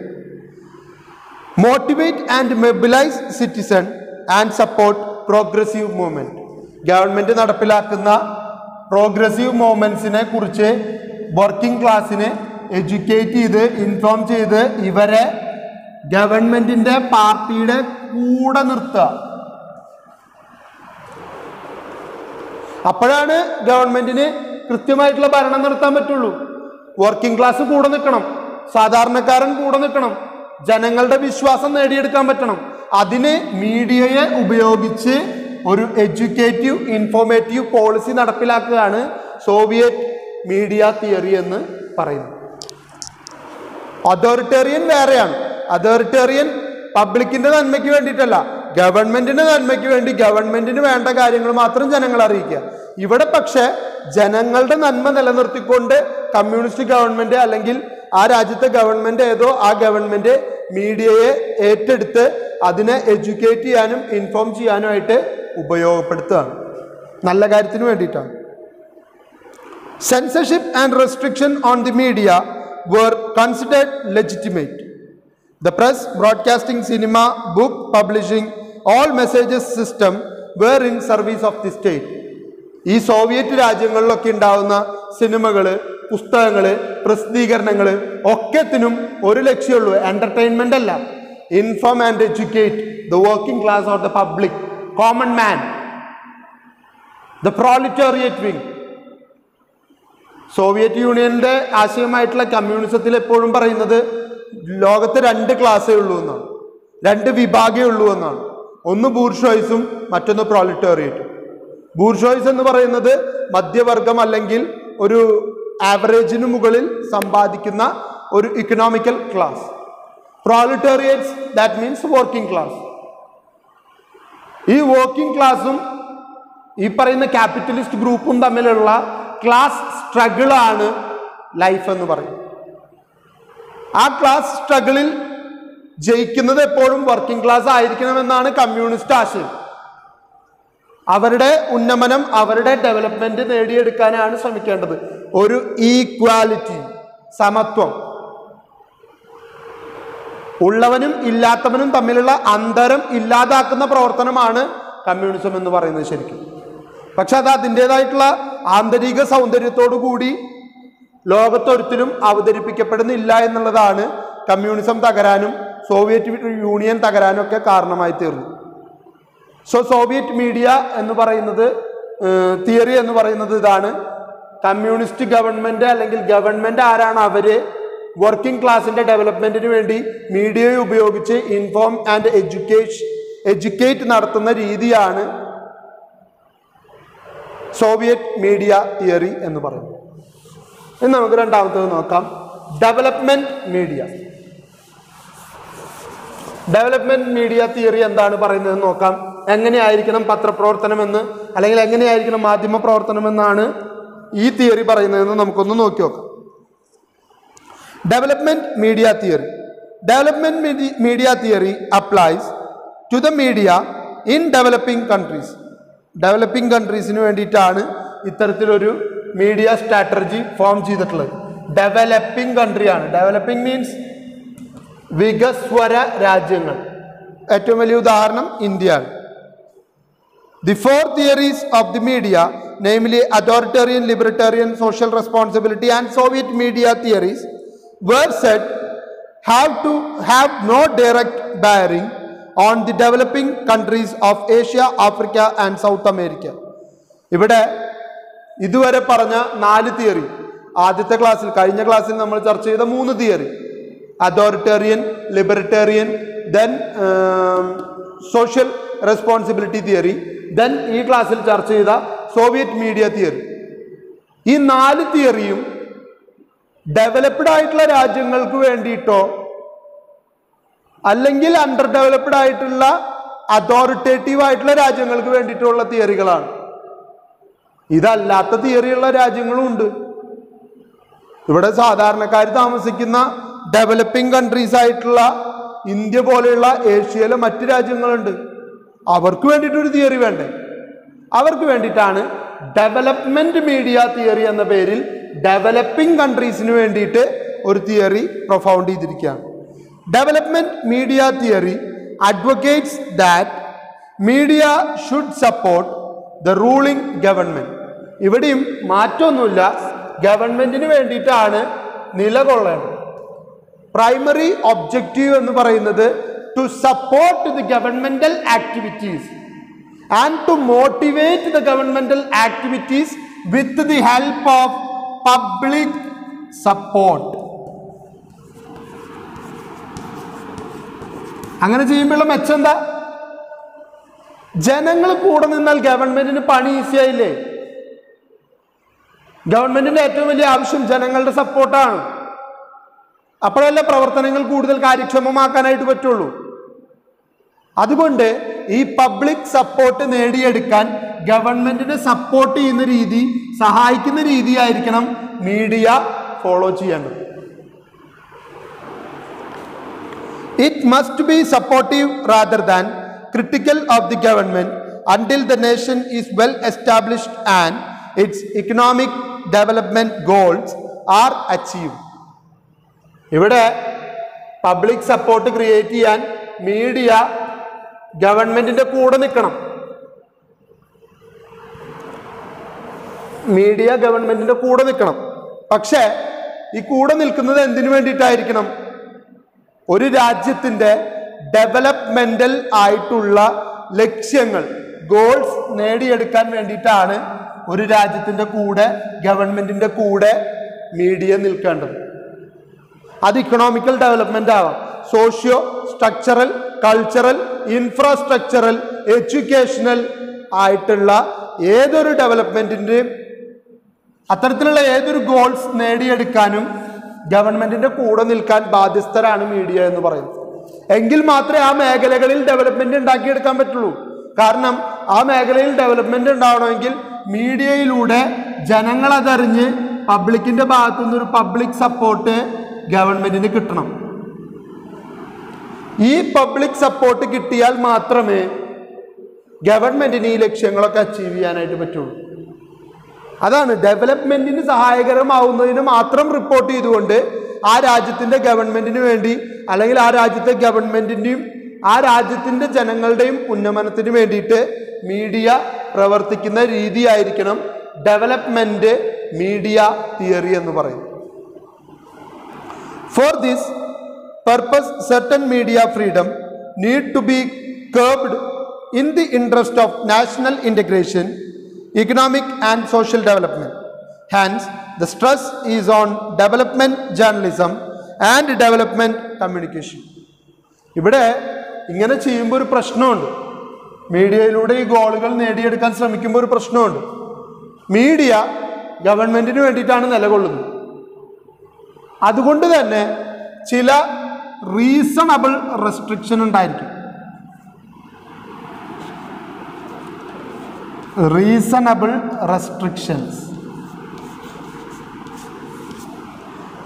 Motivate and mobilize citizen and support progressive movement government നടപ്പിലാക്കുന്ന പ്രോഗ്രസീവ് മൂവ്മെന്റ്സിനെ കുറിച്ച് വർക്കിംഗ് ക്ലാസ്സിന് എഡ്യൂക്കേറ്റ് ചെയ്ത് ഇൻഫോം ചെയ്ത് ഇവരെ ഗവൺമെന്റിന്റെ പാർട്ടിയുടെ കൂടെ നിർത്തുക. അപ്പോഴാണ് ഗവൺമെന്റിന് കൃത്യമായിട്ടുള്ള ഭരണം നടത്താൻ പറ്റുള്ളൂ. വർക്കിംഗ് ക്ലാസ് കൂടെ നിൽക്കണം സാധാരണക്കാരൻ കൂടെ നിൽക്കണം ജനങ്ങളുടെ വിശ്വാസം നേടിയെടുക്കാൻ പറ്റണം. അതിന് മീഡിയയെ ഉപയോഗിച്ച് ഒരു എഡ്യൂക്കേറ്റീവ് ഇൻഫോർമേറ്റീവ് പോളിസി നടപ്പിലാക്കുകയാണ് സോവിയറ്റ് മീഡിയ തിയറി എന്ന് പറയുന്നത്. അതോറിറ്റേറിയൻ വേറെയാണ്. അതോറിറ്റേറിയൻ പബ്ലിക്കിന്റെ നന്മയ്ക്ക് വേണ്ടിയിട്ടല്ല ഗവൺമെന്റിന്റെ നന്മയ്ക്ക് വേണ്ടി ഗവൺമെന്റിന് വേണ്ട കാര്യങ്ങൾ മാത്രം ജനങ്ങൾ അറിയിക്കുക. ഇവിടെ പക്ഷെ ജനങ്ങളുടെ നന്മ നിലനിർത്തിക്കൊണ്ട് കമ്മ്യൂണിസ്റ്റ് ഗവൺമെന്റ് അല്ലെങ്കിൽ ആ രാജ്യത്തെ ഗവൺമെന്റ് ഏതോ ആ ഗവൺമെന്റ് മീഡിയയെ ഏറ്റെടുത്ത് അതിനെ എഡ്യൂക്കേറ്റ് ചെയ്യാനും ഇൻഫോം ചെയ്യാനും ആയിട്ട് ഉപയോഗപ്പെടുത്തുകയാണ്. നല്ല കാര്യത്തിന് വേണ്ടിയിട്ടാണ്. Censorship and restriction on the media were considered legitimate the press broadcasting cinema book publishing all messages system were in service of the state ഈ സോവിയറ്റ് രാജ്യങ്ങളിലൊക്കെ ഉണ്ടാവുന്ന സിനിമകൾ പുസ്തകങ്ങൾ പ്രസിദ്ധീകരണങ്ങൾ ഒക്കത്തിനും ഒരു ലക്ഷ്യമുള്ളൂ. എന്റർടൈൻമെന്റ് അല്ല. Inform and educate the working class or the public common man the proletariat wing Soviet യൂണിയന്റെ ആശയമായിട്ടുള്ള കമ്മ്യൂണിസത്തിൽ എപ്പോഴും പറയുന്നത് ലോകത്ത് രണ്ട് ക്ലാസ്സേ ഉള്ളൂ എന്നാണ്. രണ്ട് വിഭാഗേ ഉള്ളൂ എന്നാണ്. ഒന്ന് ബൂർഷോയ്സും മറ്റൊന്ന് പ്രോളിറ്റേറിയറ്റും ബൂർഷോയ്സ് എന്ന് പറയുന്നത് മധ്യവർഗം അല്ലെങ്കിൽ ഒരു ആവറേജിന് മുകളിൽ സമ്പാദിക്കുന്ന ഒരു economical class proletariats that means working class ഈ വർക്കിംഗ് ക്ലാസ്സും ഈ പറയുന്ന ക്യാപിറ്റലിസ്റ്റ് ഗ്രൂപ്പും തമ്മിലുള്ള ക്ലാസ് സ്ട്രഗിളാണ് ലൈഫ് എന്ന് പറയും. ആ ക്ലാസ് സ്ട്രഗിളിൽ ജയിക്കുന്നത് എപ്പോഴും വർക്കിംഗ് ക്ലാസ് ആയിരിക്കണമെന്നാണ് കമ്മ്യൂണിസ്റ്റ് ആശയം. അവരുടെ ഉന്നമനം അവരുടെ ഡെവലപ്മെന്റ് നേടിയെടുക്കാനാണ് ശ്രമിക്കേണ്ടത്. ഒരു ഈക്വാലിറ്റി സമത്വം. ഉള്ളവനും ഇല്ലാത്തവനും തമ്മിലുള്ള അന്തരം ഇല്ലാതാക്കുന്ന പ്രവർത്തനമാണ് കമ്മ്യൂണിസം എന്ന് പറയുന്നത് ശരിക്കും. പക്ഷെ അത് അതിന്റെതായിട്ടുള്ള ആന്തരിക സൗന്ദര്യത്തോടു കൂടി ലോകത്തൊരുത്തിലും അവതരിപ്പിക്കപ്പെടുന്നില്ല എന്നുള്ളതാണ് കമ്മ്യൂണിസം തകരാനും സോവിയറ്റ് യൂണിയൻ തകരാനും ഒക്കെ കാരണമായി തീർന്നു സോ സോവിയറ്റ് മീഡിയ എന്ന് പറയുന്നത് തിയറി എന്ന് പറയുന്നത് ഇതാണ്. കമ്മ്യൂണിസ്റ്റ് ഗവൺമെന്റ് അല്ലെങ്കിൽ ഗവൺമെന്റ് ആരാണ് അവർ? വർക്കിംഗ് ക്ലാസിന്റെ ഡെവലപ്മെന്റിന് വേണ്ടി മീഡിയയെ ഉപയോഗിച്ച് ഇൻഫോം ആൻഡ് എഡ്യൂക്കേഷൻ എഡ്യൂക്കേറ്റ് നടത്തുന്ന രീതിയാണ് സോവിയറ്റ് മീഡിയ തിയറി എന്ന് പറയുന്നത്. ഇനി നമുക്ക് രണ്ടാമത്തേത് നോക്കാം. Development media. Development media theory എന്താണ് പറയുന്നത് നോക്കാം. എങ്ങനെയായിരിക്കണം പത്രപ്രവർത്തനമെന്ന് അല്ലെങ്കിൽ എങ്ങനെയായിരിക്കണം മാധ്യമ പ്രവർത്തനമെന്നാണ് ഈ തിയറി പറയുന്നതെന്ന് നമുക്കൊന്ന് നോക്കി നോക്കാം. Development media theory development media theory applies to the media in developing countries developing കൺട്രീസിന് വേണ്ടിയിട്ടാണ് ഇത്തരത്തിലൊരു മീഡിയ സ്ട്രാറ്റജി ഫോം ചെയ്തിട്ടുള്ളത്. ഡെവലപ്പിംഗ് കൺട്രിയാണ് ഡെവലപ്പിംഗ് മീൻസ് വികസ്വര രാജ്യങ്ങൾ. ഏറ്റവും വലിയ ഉദാഹരണം ഇന്ത്യയാണ്. The four theories of the media namely authoritarian libertarian, social responsibility and Soviet media theories were said have to have no direct bearing on the developing countries of Asia Africa and South America ഇവിടെ ഇതുവരെ പറഞ്ഞ നാല് തിയറി ആദ്യത്തെ ക്ലാസ്സിൽ കഴിഞ്ഞ ക്ലാസ്സിൽ നമ്മൾ ചർച്ച ചെയ്ത മൂന്ന് theory authoritarian libertarian then social responsibility theory then ഈ ക്ലാസ്സിൽ ചർച്ച ചെയ്ത സോവിയറ്റ് മീഡിയ തിയറി ഈ നാല് തിയറിയും ഡെവലപ്ഡ് ആയിട്ടുള്ള രാജ്യങ്ങൾക്ക് വേണ്ടിയിട്ടോ അല്ലെങ്കിൽ അണ്ടർ ഡെവലപ്ഡ് ആയിട്ടുള്ള അതോറിറ്റേറ്റീവ് ആയിട്ടുള്ള രാജ്യങ്ങൾക്ക് വേണ്ടിയിട്ടുള്ള തിയറികളാണ് ഇതല്ലാത്ത തിയറിയുള്ള രാജ്യങ്ങളും ഉണ്ട്. ഇവിടെ സാധാരണക്കാർ താമസിക്കുന്ന ഡെവലപ്പിംഗ് കൺട്രീസ് ആയിട്ടുള്ള ഇന്ത്യ പോലെയുള്ള ഏഷ്യയിലെ മറ്റ് രാജ്യങ്ങളുണ്ട്. അവർക്ക് വേണ്ടിയിട്ടൊരു തിയറി വേണ്ടേ? അവർക്ക് വേണ്ടിയിട്ടാണ് ഡെവലപ്മെന്റ് മീഡിയ തിയറി എന്ന പേരിൽ ഡെവലപ്പിംഗ് കൺട്രീസിന് വേണ്ടിയിട്ട് ഒരു തിയറി പ്രൊഫൗണ്ട് ചെയ്തിരിക്കുകയാണ്. Development media theory advocates that media should support the ruling government ഇവിടെയും മാറ്റമൊന്നുമില്ല. ഗവൺമെന്റിന് വേണ്ടിയിട്ടാണ് നിലകൊള്ളേണ്ടത്. പ്രൈമറി ഒബ്ജക്റ്റീവ് എന്ന് പറയുന്നത് to support the governmental activities and to motivate the governmental activities with the help of public support അങ്ങനെ ചെയ്യുമ്പോഴുള്ള മെച്ചം എന്താ? ജനങ്ങൾ കൂടെ നിന്നാൽ ഗവൺമെന്റിന് പണി ഈസിയായില്ലേ ഗവൺമെന്റിന്റെ ഏറ്റവും വലിയ ആവശ്യം ജനങ്ങളുടെ സപ്പോർട്ടാണ് അപ്പോഴല്ലേ പ്രവർത്തനങ്ങൾ കൂടുതൽ കാര്യക്ഷമമാക്കാനായിട്ട് പറ്റുള്ളൂ അതുകൊണ്ട് ഈ പബ്ലിക് സപ്പോർട്ട് നേടിയെടുക്കാൻ ഗവൺമെന്റിനെ സപ്പോർട്ട് ചെയ്യുന്ന രീതി സഹായിക്കുന്ന രീതിയായിരിക്കണം മീഡിയ ഫോളോ ചെയ്യേണ്ടത് It must be supportive rather than critical of the government until the nation is well established and its economic development goals are achieved. ഇവിടെ പബ്ലിക് സപ്പോർട്ട് ക്രിയേറ്റ് ചെയ്യാൻ മീഡിയ ഗവൺമെന്റിന്റെ കൂടെ നിൽക്കണം. മീഡിയ ഗവൺമെന്റിന്റെ കൂടെ നിൽക്കണം. പക്ഷേ ഈ കൂടെ നിൽക്കുന്നത് എന്തിനു വേണ്ടിയിട്ടായിരിക്കണം? ഒരു രാജ്യത്തിന്റെ ഡെവലപ്മെന്റൽ ആയിട്ടുള്ള ലക്ഷ്യങ്ങൾ ഗോൾസ് നേടിയെടുക്കാൻ വേണ്ടിയിട്ടാണ് ഒരു രാജ്യത്തിന്റെ കൂടെ ഗവൺമെന്റിന്റെ കൂടെ മീഡിയ നിൽക്കേണ്ടത്. അത് ഇക്കണോമിക്കൽ ഡെവലപ്മെന്റ് ആവാം. Socio structural cultural infrastructural educational ആയിട്ടുള്ള ഏതൊരു ഡെവലപ്മെന്റിന്റെയും അത്തരത്തിലുള്ള ഏതൊരു ഗോൾസ് നേടിയെടുക്കാനും ഗവൺമെന്റിന്റെ കൂടെ നിൽക്കാൻ ബാധ്യസ്ഥരാണ് മീഡിയ എന്ന് പറയുന്നത്. എങ്കിൽ മാത്രമേ ആ മേഖലകളിൽ ഡെവലപ്മെന്റ് ഉണ്ടാക്കിയെടുക്കാൻ പറ്റുള്ളൂ. കാരണം ആ മേഖലയിൽ ഡെവലപ്മെന്റ് ഉണ്ടാവണമെങ്കിൽ മീഡിയയിലൂടെ ജനങ്ങൾ അതറിഞ്ഞ് പബ്ലിക്കിന്റെ ഭാഗത്തുനിന്ന് ഒരു പബ്ലിക് സപ്പോർട്ട് ഗവൺമെന്റിന് കിട്ടണം. ഈ പബ്ലിക് സപ്പോർട്ട് കിട്ടിയാൽ മാത്രമേ ഗവൺമെന്റിന് ഈ ലക്ഷ്യങ്ങളൊക്കെ അച്ചീവ് ചെയ്യാനായിട്ട് പറ്റുള്ളൂ. അതാണ് ഡെവലപ്മെന്റിന് സഹായകരമാവുന്നതിന് മാത്രം റിപ്പോർട്ട് ചെയ്തുകൊണ്ട് ആ രാജ്യത്തിന്റെ ഗവൺമെന്റിന് വേണ്ടി അല്ലെങ്കിൽ ആ രാജ്യത്തെ ഗവൺമെന്റിന്റെയും ആ രാജ്യത്തിന്റെ ജനങ്ങളുടെയും ഉന്നമനത്തിന് വേണ്ടിയിട്ട് മീഡിയ പ്രവർത്തിക്കുന്ന രീതിയായിരിക്കണം ഡെവലപ്മെന്റ് മീഡിയ തിയറി എന്ന് പറയുന്നത്. For this purpose, certain media freedom need to be curbed in the interest of national integration, economic and social development. Hence, the stress is on development journalism and development communication. ഇവിടെ ഇങ്ങനെ ചെയ്യുമ്പോൾ ഒരു പ്രശ്നമുണ്ട് മീഡിയയിലൂടെ ഈ ഗോളുകൾ നേടിയെടുക്കാൻ ശ്രമിക്കുമ്പോൾ ഒരു പ്രശ്നമുണ്ട് മീഡിയ ഗവൺമെന്റിന് വേണ്ടിയിട്ടാണ് നിലകൊള്ളുന്നത് അതുകൊണ്ട് തന്നെ ചില റീസണബിൾ റെസ്ട്രിക്ഷൻ ഉണ്ടായിരിക്കും. Reasonable restrictions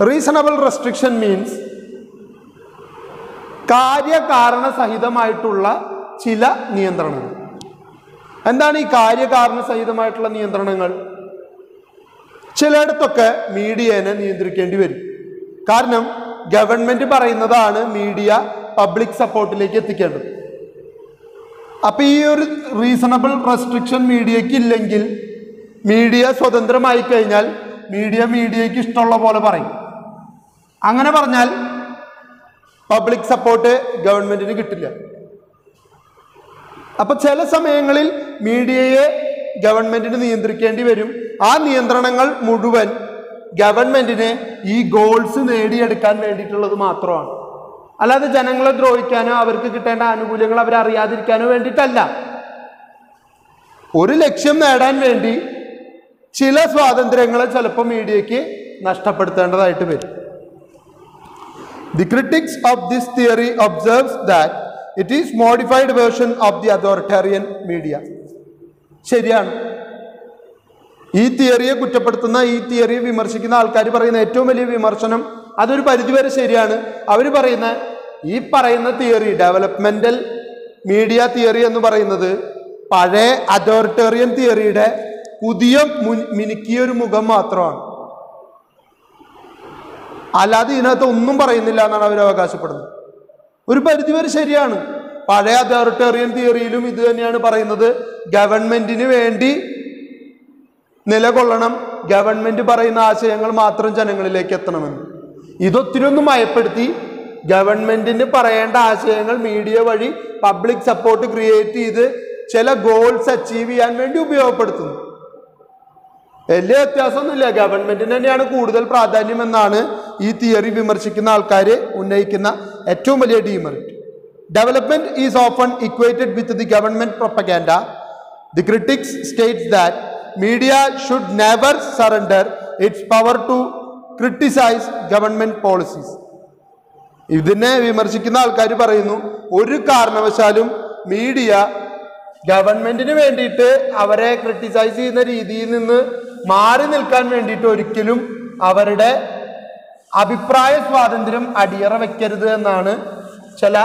reasonable restriction means കാര്യകാരണ സഹിതമായിട്ടുള്ള ചില നിയന്ത്രണങ്ങൾ. എന്താണ് ഈ കാര്യകാരണ സഹിതമായിട്ടുള്ള നിയന്ത്രണങ്ങൾ? ചിലയിടത്തൊക്കെ മീഡിയനെ നിയന്ത്രിക്കേണ്ടി വരും. കാരണം ഗവൺമെന്റ് പറയുന്നതാണ് മീഡിയ പബ്ലിക് സപ്പോർട്ടിലേക്ക് എത്തിക്കേണ്ടത്. അപ്പോൾ ഈ ഒരു റീസണബിൾ റെസ്ട്രിക്ഷൻ മീഡിയയ്ക്ക് ഇല്ലെങ്കിൽ മീഡിയ സ്വതന്ത്രമായി കഴിഞ്ഞാൽ മീഡിയ മീഡിയയ്ക്ക് ഇഷ്ടമുള്ള പോലെ പറയും. അങ്ങനെ പറഞ്ഞാൽ പബ്ലിക് സപ്പോർട്ട് ഗവൺമെന്റിന് കിട്ടില്ല. അപ്പൊ ചില സമയങ്ങളിൽ മീഡിയയെ ഗവൺമെന്റിന് നിയന്ത്രിക്കേണ്ടി വരും. ആ നിയന്ത്രണങ്ങൾ മുഴുവൻ ഗവൺമെന്റിന് ഈ ഗോൾസ് നേടിയെടുക്കാൻ വേണ്ടിയിട്ടുള്ളത് മാത്രമാണ്. അല്ലാതെ ജനങ്ങളെ ദ്രോഹിക്കാനോ അവർക്ക് കിട്ടേണ്ട ആനുകൂല്യങ്ങൾ അവരെ അറിയാതിരിക്കാനോ വേണ്ടിയിട്ടല്ല. ഒരു ലക്ഷ്യം നേടാൻ വേണ്ടി ചില സ്വാതന്ത്ര്യങ്ങളെ ചിലപ്പോൾ മീഡിയയ്ക്ക് നഷ്ടപ്പെടുത്തേണ്ടതായിട്ട് വരും. The critics of this theory observes that it is modified version of the authoritarian media ശരിയാണ്. ഈ തിയറിയെ കുറ്റപ്പെടുത്തുന്ന ഈ തിയറിയെ വിമർശിക്കുന്ന ആൾക്കാർ പറയുന്ന ഏറ്റവും വലിയ വിമർശനം അതൊരു പരിധിവരെ ശരിയാണ്. അവർ പറയുന്ന ഈ പറയുന്ന തിയറി ഡെവലപ്മെന്റൽ മീഡിയ തിയറി എന്ന് പറയുന്നത് പഴയ അതോറിറ്റേറിയൻ തിയറിയുടെ പുതിയ മിനുക്കിയ ഒരു മുഖം മാത്രമാണ്. അല്ലാതെ ഇതിനകത്ത് ഒന്നും പറയുന്നില്ല എന്നാണ് അവർ അവകാശപ്പെടുന്നത്. ഒരു പരിധിവരെ ശരിയാണ്. പഴയ അതോറിറ്റേറിയൻ തിയറിയിലും ഇത് തന്നെയാണ് പറയുന്നത്. ഗവൺമെന്റിന് വേണ്ടി നിലകൊള്ളണം. ഗവൺമെന്റ് പറയുന്ന ആശയങ്ങൾ മാത്രം ജനങ്ങളിലേക്ക് എത്തണമെന്ന്. ഇതൊത്തിരി ഒന്ന് മയപ്പെടുത്തി ഗവൺമെന്റിന് പറയേണ്ട ആശയങ്ങൾ മീഡിയ വഴി പബ്ലിക് സപ്പോർട്ട് ക്രിയേറ്റ് ചെയ്ത് ചില ഗോൾസ് അച്ചീവ് ചെയ്യാൻ വേണ്ടി ഉപയോഗപ്പെടുത്തുന്നു. വലിയ വ്യത്യാസമൊന്നുമില്ല. ഗവൺമെന്റിന് തന്നെയാണ് കൂടുതൽ പ്രാധാന്യം എന്നാണ് ഈ തിയറി വിമർശിക്കുന്ന ആൾക്കാർ ഉന്നയിക്കുന്ന ഏറ്റവും വലിയ demerit development is often equated with the government propaganda the critics states that media should never surrender its power to criticize government policies ഇതിനെ വിമർശിക്കുന്ന ആൾക്കാർ പറയുന്നു ഒരു കാരണവശാലും മീഡിയ ഗവൺമെന്റിന് വേണ്ടിയിട്ട് അവരെ ക്രിട്ടിസൈസ് ചെയ്യുന്ന രീതിയിൽ നിന്ന് മാറി നിൽക്കാൻ വേണ്ടിയിട്ട് ഒരിക്കലും അവരുടെ അഭിപ്രായ സ്വാതന്ത്ര്യം അടിയറ വെക്കരുത് എന്നാണ് ചില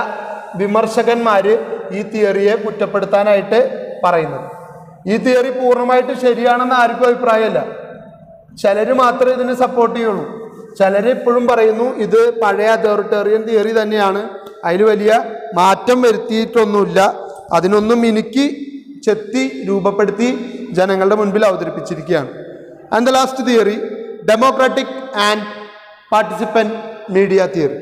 വിമർശകന്മാർ ഈ തിയറിയെ കുറ്റപ്പെടുത്താനായിട്ട് പറയുന്നത്. ഈ തിയറി പൂർണമായിട്ട് ശരിയാണെന്ന് ആർക്കും അഭിപ്രായമല്ല. ചിലർ മാത്രമേ ഇതിനെ സപ്പോർട്ട് ചെയ്യുള്ളൂ. ചിലർ ഇപ്പോഴും പറയുന്നു ഇത് പഴയ അതോറിറ്റേറിയൻ തിയറി തന്നെയാണ്. അതിൽ വലിയ മാറ്റം വരുത്തിയിട്ടൊന്നുമില്ല. അതിനൊന്നും മിനുക്കി ചെത്തി രൂപപ്പെടുത്തി ജനങ്ങളുടെ മുൻപിൽ അവതരിപ്പിച്ചിരിക്കുകയാണ്. And the last theory democratic and participant media theory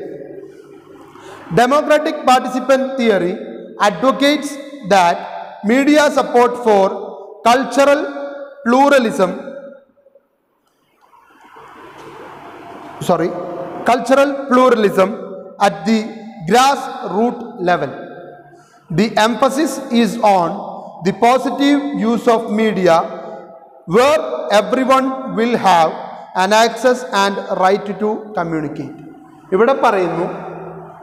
democratic participant theory advocates that media support media support for cultural pluralism sorry cultural pluralism at the grassroots level the emphasis is on the positive use of media where everyone will have an access and right to communicate ഇവിടെ പറയുന്നു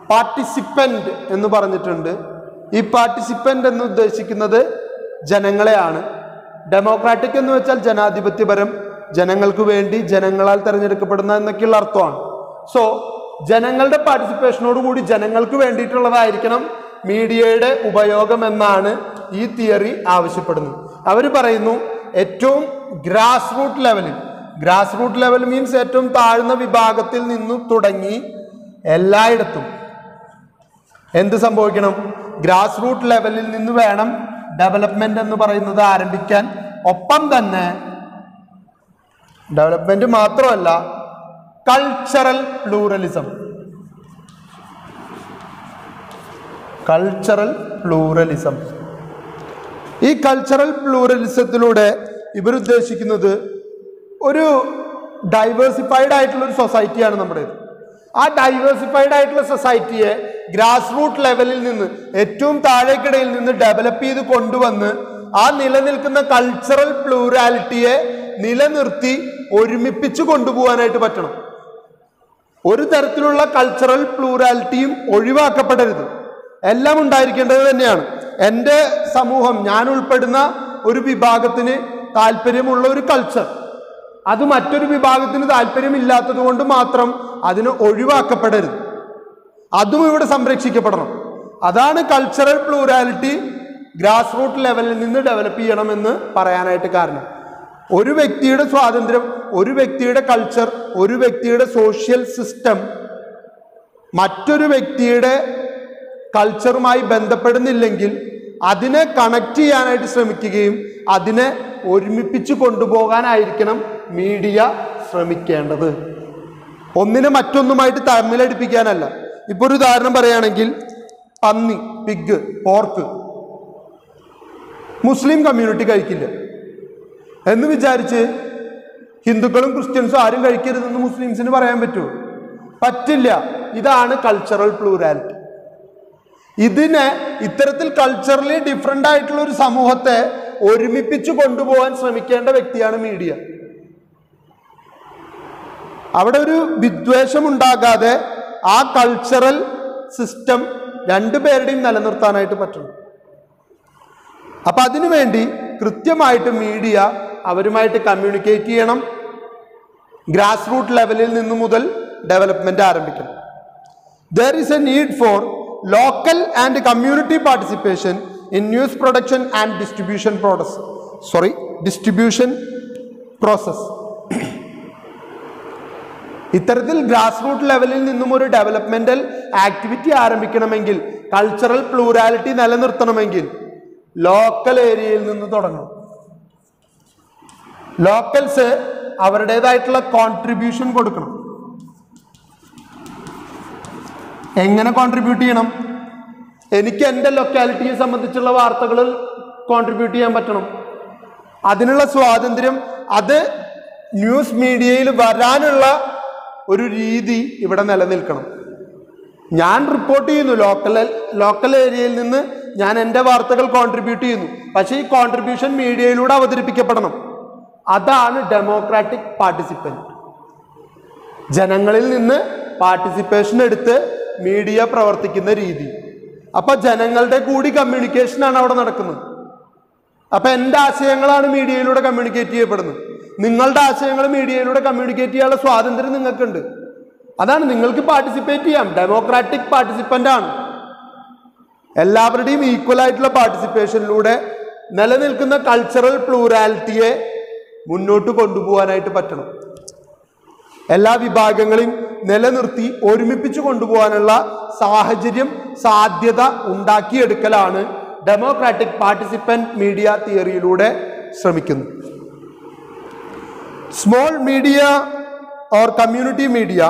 പാർട്ടിസിപ്പന്റ് എന്ന് പറഞ്ഞിട്ടുണ്ട് ഈ പാർട്ടിസിപ്പന്റ് എന്ന് ഉദ്ദേശിക്കുന്നത് ജനങ്ങളെയാണ് ഡെമോക്രാറ്റിക് എന്ന് വെച്ചാൽ ജനാധിപത്യപരം ജനങ്ങൾക്ക് വേണ്ടി ജനങ്ങളാൽ തിരഞ്ഞെടുക്കപ്പെടുന്ന എന്നൊക്കെയുള്ള അർത്ഥമാണ്. സോ ജനങ്ങളുടെ പാർട്ടിസിപ്പേഷനോടുകൂടി ജനങ്ങൾക്ക് വേണ്ടിയിട്ടുള്ളതായിരിക്കണം മീഡിയയുടെ ഉപയോഗം എന്നാണ് ഈ തിയറി ആവശ്യപ്പെടുന്നത്. അവർ പറയുന്നു ഏറ്റവും ഗ്രാസ് റൂട്ട് ലെവലിൽ ഗ്രാസ് റൂട്ട് ലെവൽ മീൻസ് ഏറ്റവും താഴ്ന്ന വിഭാഗത്തിൽ നിന്നും തുടങ്ങി എല്ലായിടത്തും. എന്ത് സംഭവിക്കണം? ഗ്രാസ് റൂട്ട് ലെവലിൽ നിന്ന് വേണം ഡെവലപ്മെന്റ് എന്ന് പറയുന്നത് ആരംഭിക്കാൻ ഒപ്പം തന്നെ ഡെവലപ്മെന്റ് മാത്രമല്ല കൾച്ചറൽ പ്ലൂറലിസം കൾച്ചറൽ പ്ലൂറലിസം ഈ കൾച്ചറൽ പ്ലൂറലിസത്തിലൂടെ ഇവരുദ്ദേശിക്കുന്നത് ഒരു ഡൈവേഴ്സിഫൈഡ് ആയിട്ടുള്ള ഒരു സൊസൈറ്റിയാണ് നമ്മുടേത്. ആ ഡൈവേഴ്സിഫൈഡ് ആയിട്ടുള്ള സൊസൈറ്റിയെ ഗ്രാസ് റൂട്ട് ലെവലിൽ നിന്ന് ഏറ്റവും താഴേക്കിടയിൽ നിന്ന് ഡെവലപ്പ് ചെയ്ത് കൊണ്ടുവന്ന് ആ നിലനിൽക്കുന്ന കൾച്ചറൽ പ്ലൂറാലിറ്റിയെ നിലനിർത്തി ഒരുമിപ്പിച്ച് കൊണ്ടുപോകാനായിട്ട് പറ്റണം. ഒരു തരത്തിലുള്ള കൾച്ചറൽ പ്ലൂറാലിറ്റിയും ഒഴിവാക്കപ്പെടരുത്. എല്ലാം ഉണ്ടായിരിക്കേണ്ടത് തന്നെയാണ്. എന്റെ സമൂഹം ഞാൻ ഉൾപ്പെടുന്ന ഒരു വിഭാഗത്തിന് താല്പര്യമുള്ള ഒരു കൾച്ചർ അത് മറ്റൊരു വിഭാഗത്തിന് താല്പര്യമില്ലാത്തത് കൊണ്ട് മാത്രം അതിന് ഒഴിവാക്കപ്പെടരുത്. അതും ഇവിടെ സംരക്ഷിക്കപ്പെടണം. അതാണ് കൾച്ചറൽ പ്ലൂറാലിറ്റി ഗ്രാസ് റൂട്ട് ലെവലിൽ നിന്ന് ഡെവലപ്പ് ചെയ്യണമെന്ന് പറയാനായിട്ട് കാരണം. ഒരു വ്യക്തിയുടെ സ്വാതന്ത്ര്യം ഒരു വ്യക്തിയുടെ കൾച്ചർ ഒരു വ്യക്തിയുടെ സോഷ്യൽ സിസ്റ്റം മറ്റൊരു വ്യക്തിയുടെ കൾച്ചറുമായി ബന്ധപ്പെടുന്നില്ലെങ്കിൽ അതിനെ കണക്ട് ചെയ്യാനായിട്ട് ശ്രമിക്കുകയും അതിനെ ഒരുമിപ്പിച്ച് കൊണ്ടുപോകാനായിരിക്കണം മീഡിയ ശ്രമിക്കേണ്ടത്. ഒന്നിനെ മറ്റൊന്നുമായിട്ട് തമ്മിലടിപ്പിക്കാനല്ല. ഇപ്പോൾ ഒരു ഉദാഹരണം പറയുകയാണെങ്കിൽ പന്നി പിഗ് പോർക്ക് മുസ്ലിം കമ്മ്യൂണിറ്റി കഴിക്കില്ല. എന്ന് വിചാരിച്ച് ഹിന്ദുക്കളും ക്രിസ്ത്യൻസും ആരും കഴിക്കരുതെന്ന് മുസ്ലിംസിന് പറയാൻ പറ്റുമോ പറ്റില്ല. ഇതാണ് കൾച്ചറൽ പ്ലൂറാലിറ്റി ഇതിനെ ഇത്തരത്തിൽ കൾച്ചറലി ഡിഫറെന്റ് ആയിട്ടുള്ള ഒരു സമൂഹത്തെ ഒരുമിപ്പിച്ച് കൊണ്ടുപോകാൻ ശ്രമിക്കേണ്ട വ്യക്തിയാണ് മീഡിയ. അവിടെ ഒരു വിദ്വേഷം ഉണ്ടാകാതെ ആ കൾച്ചറൽ സിസ്റ്റം രണ്ടുപേരുടെയും നിലനിർത്താനായിട്ട് പറ്റണം അപ്പൊ അതിനുവേണ്ടി കൃത്യമായിട്ട് മീഡിയ അവരുമായിട്ട് കമ്മ്യൂണിക്കേറ്റ് ചെയ്യണം. ഗ്രാസ് റൂട്ട് ലെവലിൽ നിന്ന് മുതൽ ഡെവലപ്മെന്റ് ആരംഭിക്കണം. There is a need for local and community participation in news production and distribution process. Sorry distribution process. ഇത്തരത്തിൽ ഗ്രാസ് റൂട്ട് ലെവലിൽ നിന്നും ഒരു ഡെവലപ്മെന്റൽ ആക്ടിവിറ്റി ആരംഭിക്കണമെങ്കിൽ കൾച്ചറൽ പ്ലൂരാലിറ്റി നിലനിർത്തണമെങ്കിൽ ലോക്കൽ ഏരിയയിൽ നിന്ന് തുടങ്ങണം. ലോക്കൽസ് അവരുടേതായിട്ടുള്ള കോൺട്രിബ്യൂഷൻ കൊടുക്കണം. എങ്ങനെ കോൺട്രിബ്യൂട്ട് ചെയ്യണം? എനിക്ക് എന്റെ ലൊക്കാലിറ്റിയെ സംബന്ധിച്ചുള്ള വാർത്തകളിൽ കോൺട്രിബ്യൂട്ട് ചെയ്യാൻ പറ്റണം. അതിനുള്ള സ്വാതന്ത്ര്യം അത് ന്യൂസ് മീഡിയയിൽ വരാനുള്ള ഒരു രീതി ഇവിടെ നിലനിൽക്കണം. ഞാൻ റിപ്പോർട്ട് ചെയ്യുന്നു. ലോക്കൽ ലോക്കൽ ഏരിയയിൽ നിന്ന് ഞാൻ എന്റെ വാർത്തകൾ കോൺട്രിബ്യൂട്ട് ചെയ്യുന്നു. പക്ഷേ ഈ കോൺട്രിബ്യൂഷൻ മീഡിയയിലൂടെ അവതരിപ്പിക്കപ്പെടണം. അതാണ് ഡെമോക്രാറ്റിക് പാർട്ടിസിപ്പന്റ് ജനങ്ങളിൽ നിന്ന് പാർട്ടിസിപ്പേഷൻ എടുത്ത് മീഡിയ പ്രവർത്തിക്കുന്ന രീതി. അപ്പം ജനങ്ങളുടെ കൂടി കമ്മ്യൂണിക്കേഷനാണ് അവിടെ നടക്കുന്നത്. അപ്പം എന്റെ ആശയങ്ങളാണ് മീഡിയയിലൂടെ കമ്മ്യൂണിക്കേറ്റ് ചെയ്യപ്പെടുന്നത്. നിങ്ങളുടെ ആശയങ്ങൾ മീഡിയയിലൂടെ കമ്മ്യൂണിക്കേറ്റ് ചെയ്യാനുള്ള സ്വാതന്ത്ര്യം നിങ്ങൾക്കുണ്ട്. അതാണ് നിങ്ങൾക്ക് പാർട്ടിസിപ്പേറ്റ് ചെയ്യാം. ഡെമോക്രാറ്റിക് പാർട്ടിസിപ്പന്റ് ആണ്. എല്ലാവരുടെയും ഈക്വൽ ആയിട്ടുള്ള പാർട്ടിസിപ്പേഷനിലൂടെ നിലനിൽക്കുന്ന കൾച്ചറൽ പ്ലൂറാലിറ്റിയെ മുന്നോട്ട് കൊണ്ടുപോകാനായിട്ട് പറ്റണം. എല്ലാ വിഭാഗങ്ങളെയും നിലനിർത്തി ഒരുമിപ്പിച്ച് കൊണ്ടുപോകാനുള്ള സാഹചര്യം സാധ്യത ഉണ്ടാക്കിയെടുക്കലാണ് ഡെമോക്രാറ്റിക് പാർട്ടിസിപ്പൻ മീഡിയ തിയറിയിലൂടെ ശ്രമിക്കുന്നത്. Small media or community media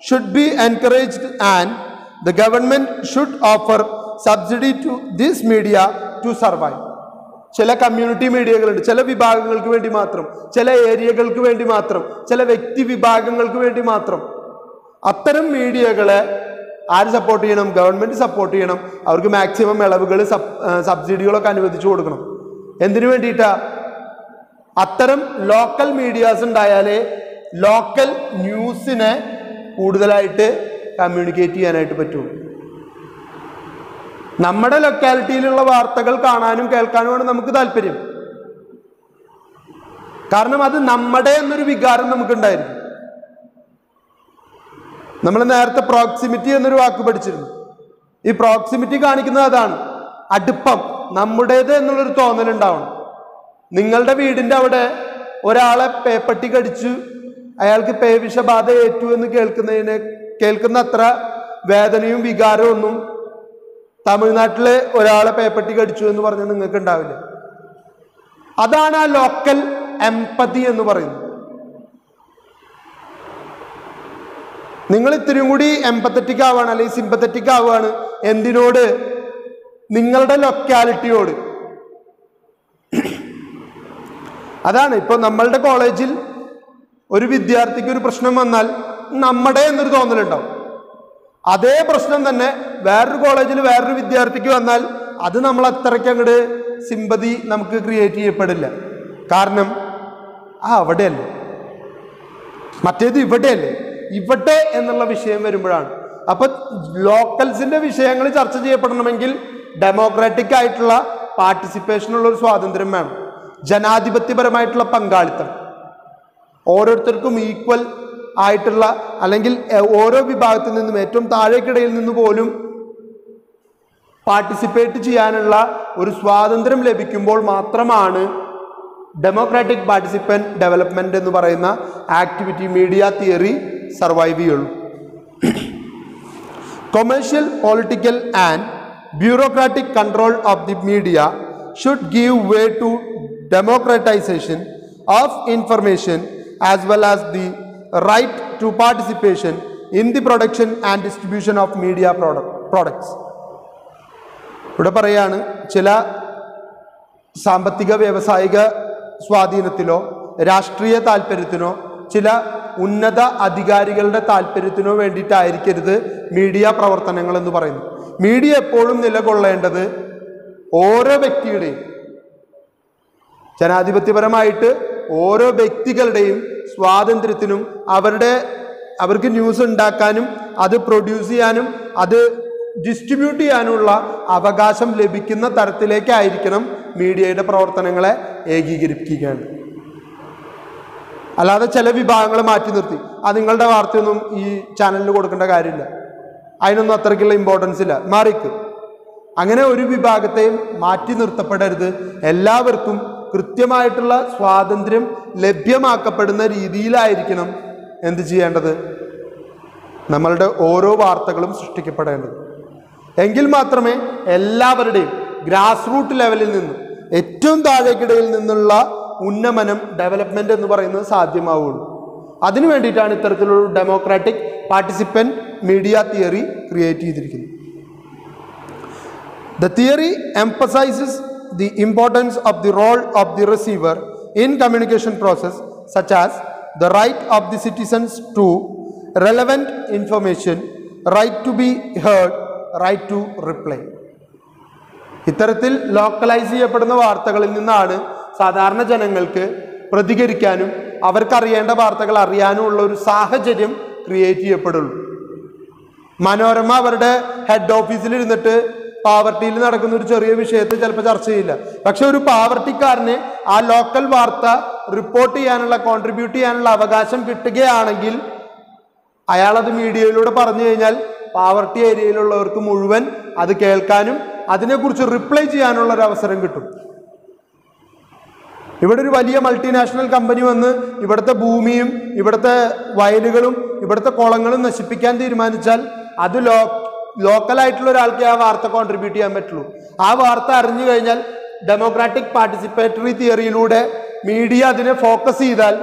should be encouraged and the government should offer subsidy to this media to survive. ചില കമ്മ്യൂണിറ്റി മീഡിയകളുണ്ട് ചില വിഭാഗങ്ങൾക്ക് വേണ്ടി മാത്രം ചില ഏരിയകൾക്ക് വേണ്ടി മാത്രം ചില വ്യക്തി വിഭാഗങ്ങൾക്ക് വേണ്ടി മാത്രം. അത്തരം മീഡിയകളെ ആര് സപ്പോർട്ട് ചെയ്യണം? ഗവൺമെന്റ് സപ്പോർട്ട് ചെയ്യണം. അവർക്ക് മാക്സിമം ഇളവുകൾ സബ്സിഡികളൊക്കെ അനുവദിച്ചു കൊടുക്കണം. എന്തിനു വേണ്ടിയിട്ടാ? അത്തരം ലോക്കൽ മീഡിയാസ് ഉണ്ടായാലേ ലോക്കൽ ന്യൂസിനെ കൂടുതലായിട്ട് കമ്മ്യൂണിക്കേറ്റ് ചെയ്യാനായിട്ട് പറ്റുള്ളൂ നമ്മുടെ ലൊക്കാലിറ്റിയിലുള്ള വാർത്തകൾ കാണാനും കേൾക്കാനുമാണ് നമുക്ക് താല്പര്യം. കാരണം അത് നമ്മുടെ എന്നൊരു വികാരം നമുക്കുണ്ടായിരുന്നു. നമ്മൾ നേരത്തെ പ്രോക്സിമിറ്റി എന്നൊരു വാക്ക് പഠിച്ചിരുന്നു. ഈ പ്രോക്സിമിറ്റി കാണിക്കുന്നത് അതാണ്. അടുപ്പം നമ്മുടേത് എന്നുള്ളൊരു തോന്നലുണ്ടാവണം. നിങ്ങളുടെ വീടിന്റെ അവിടെ ഒരാളെ പേപ്പട്ടി കടിച്ചു അയാൾക്ക് പേവിഷബാധ ഏറ്റു എന്ന് കേൾക്കുന്നതിന് കേൾക്കുന്ന അത്ര വേദനയും വികാരവും ഒന്നും തമിഴ്നാട്ടിലെ ഒരാളെ പേപ്പട്ടി കടിച്ചു എന്ന് പറഞ്ഞാൽ നിങ്ങൾക്ക് ഉണ്ടാവില്ല അതാണ് ആ ലോക്കൽ എംപതി എന്ന് പറയുന്നത്. നിങ്ങൾ ഇത്തിരിയും കൂടി എംപത്തറ്റിക് ആവുകയാണ് അല്ലെങ്കിൽ സിമ്പത്തറ്റിക് ആവുകയാണ് എന്തിനോട്? നിങ്ങളുടെ ലൊക്കാലിറ്റിയോട് അതാണ്. ഇപ്പൊ നമ്മളുടെ കോളേജിൽ ഒരു വിദ്യാർത്ഥിക്ക് ഒരു പ്രശ്നം വന്നാൽ നമ്മുടെ എന്നൊരു തോന്നലുണ്ടാവും. അതേ പ്രശ്നം തന്നെ വേറൊരു കോളേജിൽ വേറൊരു വിദ്യാർത്ഥിക്ക് വന്നാൽ അത് നമ്മൾ അത്രയ്ക്ക് അങ്ങോട്ട് സിമ്പതി നമുക്ക് ക്രിയേറ്റ് ചെയ്യപ്പെടില്ല. കാരണം ആ അവിടെയല്ലേ? മറ്റേത് ഇവിടെയല്ലേ? ഇവിടെ എന്നുള്ള വിഷയം വരുമ്പോഴാണ്. അപ്പൊ ലോക്കൽസിന്റെ വിഷയങ്ങൾ ചർച്ച ചെയ്യപ്പെടണമെങ്കിൽ ഡെമോക്രാറ്റിക് ആയിട്ടുള്ള പാർട്ടിസിപ്പേഷനുള്ള ഒരു സ്വാതന്ത്ര്യം വേണം. ജനാധിപത്യപരമായിട്ടുള്ള പങ്കാളിത്തം. ഓരോരുത്തർക്കും ഈക്വൽ ആയിട്ടുള്ള അല്ലെങ്കിൽ ഓരോ വിഭാഗത്തിൽ നിന്നും ഏറ്റവും താഴേക്കിടയിൽ നിന്ന് പോലും പാർട്ടിസിപ്പേറ്റ് ചെയ്യാനുള്ള ഒരു സ്വാതന്ത്ര്യം ലഭിക്കുമ്പോൾ മാത്രമാണ് ഡെമോക്രാറ്റിക് പാർട്ടിസിപ്പന്റ് ഡെവലപ്മെന്റ് എന്ന് പറയുന്ന ആക്ടിവിറ്റി മീഡിയ തിയറി സർവൈവ് ചെയ്യുള്ളൂ. Commercial political and bureaucratic control of the media should give way to democratization of information as well as the right to participation in the production and distribution of media product, products. ഇവിടെ പറയാണ് ചില സാമ്പത്തിക വ്യാവസായിക സ്വാധീനത്തിലോ രാഷ്ട്രീയ താല്പര്യത്തിനോ ചില ഉന്നത അധികാരികളുടെ താല്പര്യത്തിനോ വേണ്ടിയിട്ടായിരിക്കരുത് മീഡിയ പ്രവർത്തനങ്ങൾ എന്ന് പറയുന്നു മീഡിയ എപ്പോഴും നിലകൊള്ളേണ്ടത് ഓരോ വ്യക്തിയുടെയും ജനാധിപത്യപരമായിട്ട് ഓരോ വ്യക്തികളുടെയും സ്വാതന്ത്ര്യത്തിനും അവരുടെ അവർക്ക് ന്യൂസ് ഉണ്ടാക്കാനും അത് പ്രൊഡ്യൂസ് ചെയ്യാനും അത് ഡിസ്ട്രിബ്യൂട്ട് ചെയ്യാനുള്ള അവകാശം ലഭിക്കുന്ന തരത്തിലേക്കായിരിക്കണം മീഡിയയുടെ പ്രവർത്തനങ്ങളെ ഏകീകരിപ്പിക്കുകയാണ്. അല്ലാതെ ചില വിഭാഗങ്ങൾ മാറ്റി നിർത്തി. അത് നിങ്ങളുടെ വാർത്തയൊന്നും ഈ ചാനലിന് കൊടുക്കേണ്ട കാര്യമില്ല. അതിനൊന്നും അത്രയ്ക്കുള്ള ഇമ്പോർട്ടൻസ് ഇല്ല. മാറിക്ക്. അങ്ങനെ ഒരു വിഭാഗത്തെയും മാറ്റി നിർത്തപ്പെടരുത്. എല്ലാവർക്കും കൃത്യമായിട്ടുള്ള സ്വാതന്ത്ര്യം ലഭ്യമാക്കപ്പെടുന്ന രീതിയിലായിരിക്കണം എന്ത് ചെയ്യേണ്ടത്? നമ്മളുടെ ഓരോ വാർത്തകളും സൃഷ്ടിക്കപ്പെടേണ്ടത്. എങ്കിൽ മാത്രമേ എല്ലാവരുടെയും ഗ്രാസ് റൂട്ട് ലെവലിൽ നിന്ന് ഏറ്റവും താഴേക്കിടയിൽ നിന്നുള്ള ഉന്നമനം ഡെവലപ്മെന്റ് എന്ന് പറയുന്നത് സാധ്യമാവുള്ളൂ. അതിനു വേണ്ടിയിട്ടാണ് ഇത്തരത്തിലുള്ള democratic participant media theory create ചെയ്തിരിക്കുന്നത്. The theory emphasizes the importance of the role of the receiver in communication process such as the right of the citizens to relevant information, right to be heard, right to reply. ഇത്തരത്തിൽ ലോക്കലൈസ് ചെയ്യപ്പെടുന്ന വാർത്തകളിൽ നിന്നാണ് സാധാരണ ജനങ്ങൾക്ക് പ്രതികരിക്കാനും അവർക്കറിയേണ്ട വാർത്തകൾ അറിയാനും ഉള്ള ഒരു സാഹചര്യം ക്രിയേറ്റ് ചെയ്യപ്പെടുള്ളൂ മനോരമ അവരുടെ ഹെഡ് ഓഫീസിൽ ഇരുന്നിട്ട് പാവർട്ടിയിൽ നടക്കുന്ന ഒരു ചെറിയ വിഷയത്തെ ചിലപ്പോൾ ചർച്ച ചെയ്യില്ല. പക്ഷെ ഒരു പാവർട്ടിക്കാരന് ആ ലോക്കൽ വാർത്ത റിപ്പോർട്ട് ചെയ്യാനുള്ള കോൺട്രിബ്യൂട്ട് ചെയ്യാനുള്ള അവകാശം കിട്ടുകയാണെങ്കിൽ അയാളത് മീഡിയയിലൂടെ പറഞ്ഞു കഴിഞ്ഞാൽ പാവർട്ടി ഏരിയയിലുള്ളവർക്ക് മുഴുവൻ അത് കേൾക്കാനും അതിനെക്കുറിച്ച് റിപ്ലൈ ചെയ്യാനുള്ള ഒരു അവസരം കിട്ടും. ഇവിടെ ഒരു വലിയ മൾട്ടിനാഷണൽ കമ്പനി വന്ന് ഇവിടുത്തെ ഭൂമിയും ഇവിടുത്തെ വയലുകളും ഇവിടുത്തെ കുളങ്ങളും നശിപ്പിക്കാൻ തീരുമാനിച്ചാൽ അത് ലോ ലോക്കലായിട്ടുള്ള ഒരാൾക്ക് ആ വാർത്ത കോൺട്രിബ്യൂട്ട് ചെയ്യാൻ പറ്റുള്ളൂ. ആ വാർത്ത അറിഞ്ഞു കഴിഞ്ഞാൽ ഡെമോക്രാറ്റിക് പാർട്ടിസിപ്പേറ്ററി തിയറിയിലൂടെ മീഡിയ അതിനെ ഫോക്കസ് ചെയ്താൽ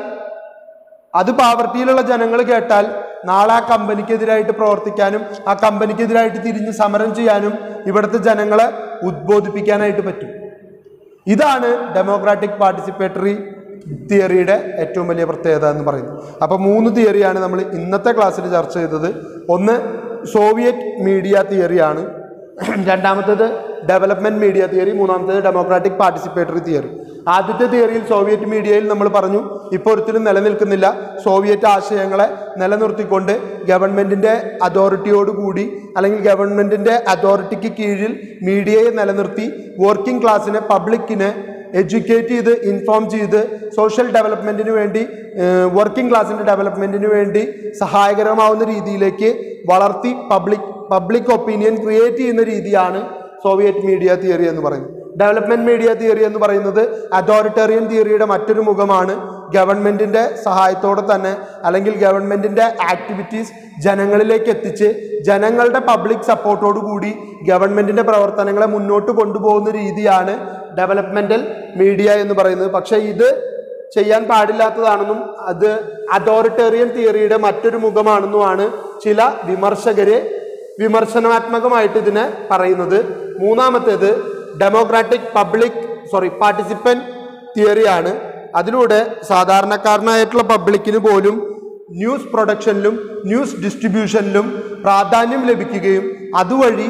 അത് പാവർട്ടിയിലുള്ള ജനങ്ങൾ കേട്ടാൽ നാളെ ആ കമ്പനിക്കെതിരായിട്ട് പ്രവർത്തിക്കാനും ആ കമ്പനിക്കെതിരായിട്ട് തിരിഞ്ഞ് സമരം ചെയ്യാനും ഇവിടുത്തെ ജനങ്ങളെ ഉദ്ബോധിപ്പിക്കാനായിട്ട് പറ്റും. ഇതാണ് ഡെമോക്രാറ്റിക് പാർട്ടിസിപ്പേറ്ററി തിയറിയുടെ ഏറ്റവും വലിയ പ്രത്യേകത എന്ന് പറയുന്നത്. അപ്പോൾ മൂന്ന് തിയറിയാണ് നമ്മൾ ഇന്നത്തെ ക്ലാസ്സിൽ ചർച്ച ചെയ്തത്. ഒന്ന് സോവിയറ്റ് മീഡിയ തിയറിയാണ്. രണ്ടാമത്തേത് ഡെവലപ്മെന്റ് മീഡിയ തിയറി മൂന്നാമത്തേത് ഡെമോക്രാറ്റിക് പാർട്ടിസിപ്പേറ്ററി തിയറി. ആദ്യത്തെ തിയറിയിൽ സോവിയറ്റ് മീഡിയയിൽ നമ്മൾ പറഞ്ഞു ഇപ്പോൾ ഒരിക്കലും നിലനിൽക്കുന്നില്ല. സോവിയറ്റ് ആശയങ്ങളെ നിലനിർത്തിക്കൊണ്ട് ഗവൺമെന്റിന്റെ അതോറിറ്റിയോടുകൂടി അല്ലെങ്കിൽ ഗവൺമെന്റിന്റെ അതോറിറ്റിക്ക് കീഴിൽ മീഡിയയെ നിലനിർത്തി വർക്കിംഗ് ക്ലാസ്സിനെ പബ്ലിക്കിനെ എഡ്യൂക്കേറ്റ് ചെയ്ത് ഇൻഫോം ചെയ്ത് സോഷ്യൽ ഡെവലപ്മെന്റിന് വേണ്ടി വർക്കിംഗ് ക്ലാസ്സിന്റെ ഡെവലപ്മെന്റിന് വേണ്ടി സഹായകരമാവുന്ന രീതിയിലേക്ക് വളർത്തി പബ്ലിക് പബ്ലിക് ഒപ്പീനിയൻ ക്രിയേറ്റ് ചെയ്യുന്ന രീതിയാണ് സോവിയറ്റ് മീഡിയ തിയറി എന്ന് പറയുന്നത്. ഡെവലപ്മെന്റ് മീഡിയ തിയറി എന്ന് പറയുന്നത് അതോറിറ്റേറിയൻ തിയറിയുടെ മറ്റൊരു മുഖമാണ് ഗവൺമെന്റിന്റെ സഹായത്തോടെ തന്നെ അല്ലെങ്കിൽ ഗവൺമെന്റിന്റെ ആക്ടിവിറ്റീസ് ജനങ്ങളിലേക്ക് എത്തിച്ച് ജനങ്ങളുടെ പബ്ലിക് സപ്പോർട്ടോടുകൂടി ഗവൺമെന്റിന്റെ പ്രവർത്തനങ്ങളെ മുന്നോട്ട് കൊണ്ടുപോകുന്ന രീതിയാണ് ഡെവലപ്മെന്റൽ മീഡിയ എന്ന് പറയുന്നത്. പക്ഷേ ഇത് ചെയ്യാൻ പാടില്ലാത്തതാണെന്നും അത് അതോറിറ്റേറിയൻ തിയറിയുടെ മറ്റൊരു മുഖമാണെന്നുമാണ് ചില വിമർശകര് വിമർശനാത്മകമായിട്ട് ഇതിനെ പറയുന്നത്. മൂന്നാമത്തേത് ഡെമോക്രാറ്റിക് പബ്ലിക് സോറി പാർട്ടിസിപ്പൻ തിയറിയാണ് അതിലൂടെ സാധാരണക്കാരനായിട്ടുള്ള പബ്ലിക്കിന് പോലും ന്യൂസ് പ്രൊഡക്ഷനിലും ന്യൂസ് ഡിസ്ട്രിബ്യൂഷനിലും പ്രാധാന്യം ലഭിക്കുകയും അതുവഴി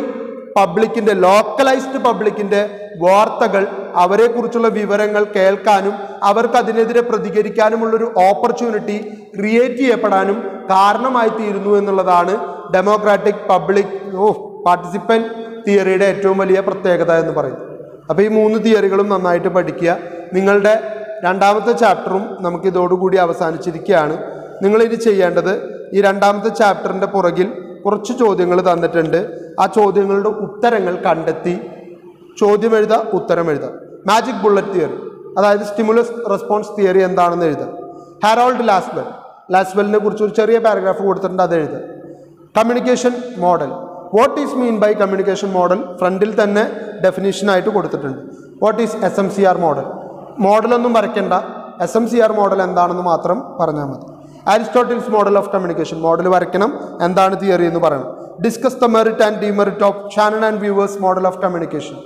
പബ്ലിക്കിന്റെ ലോക്കലൈസ്ഡ് പബ്ലിക്കിന്റെ വാർത്തകൾ അവരെക്കുറിച്ചുള്ള വിവരങ്ങൾ കേൾക്കാനും അവർക്ക് അതിനെതിരെ പ്രതികരിക്കാനുമുള്ളൊരു ഓപ്പർച്യൂണിറ്റി ക്രിയേറ്റ് ചെയ്യപ്പെടാനും കാരണമായി തീരുന്നു എന്നുള്ളതാണ് ഡെമോക്രാറ്റിക് പബ്ലിക് ഓഫ് പാർട്ടിസിപ്പന്റ് തിയറിയുടെ ഏറ്റവും വലിയ പ്രത്യേകത എന്ന് പറയുന്നത്. അപ്പോൾ ഈ മൂന്ന് തിയറികളും നന്നായിട്ട് പഠിക്കുക. നിങ്ങളുടെ രണ്ടാമത്തെ ചാപ്റ്ററും നമുക്ക് ഇതോടുകൂടി അവസാനിച്ചിരിക്കുകയാണ്. നിങ്ങളിനി ചെയ്യേണ്ടത് ഈ രണ്ടാമത്തെ ചാപ്റ്ററിന്റെ പുറകിൽ കുറച്ച് ചോദ്യങ്ങൾ തന്നിട്ടുണ്ട്. ആ ചോദ്യങ്ങളുടെ ഉത്തരങ്ങൾ കണ്ടെത്തി ചോദ്യം എഴുതുക ഉത്തരം എഴുതുക മാജിക് ബുള്ളറ്റ് തിയറി അതായത് സ്റ്റിമുലസ് റെസ്പോൺസ് തിയറി എന്താണെന്ന് എഴുതുക ഹാരോൾഡ് ലാസ്വെൽ ലാസ്വെലിനെ കുറിച്ച് ഒരു ചെറിയ പാരഗ്രാഫ് കൊടുത്തിട്ടുണ്ട് അത് എഴുതുക communication model what is mean by communication model ഫ്രണ്ടിൽ തന്നെ ഡെഫിനേഷനായിട്ട് കൊടുത്തിട്ടുണ്ട്. What is S M C R model മോഡലൊന്നും വരയ്ക്കേണ്ട. S M C R model എന്താണെന്ന് മാത്രം പറഞ്ഞാൽ മതി. Aristotle's model of communication model വരയ്ക്കണം എന്താണ് തിയറി എന്ന് പറയണം. Discuss the merit and demerit of Shannon and Weaver's model of communication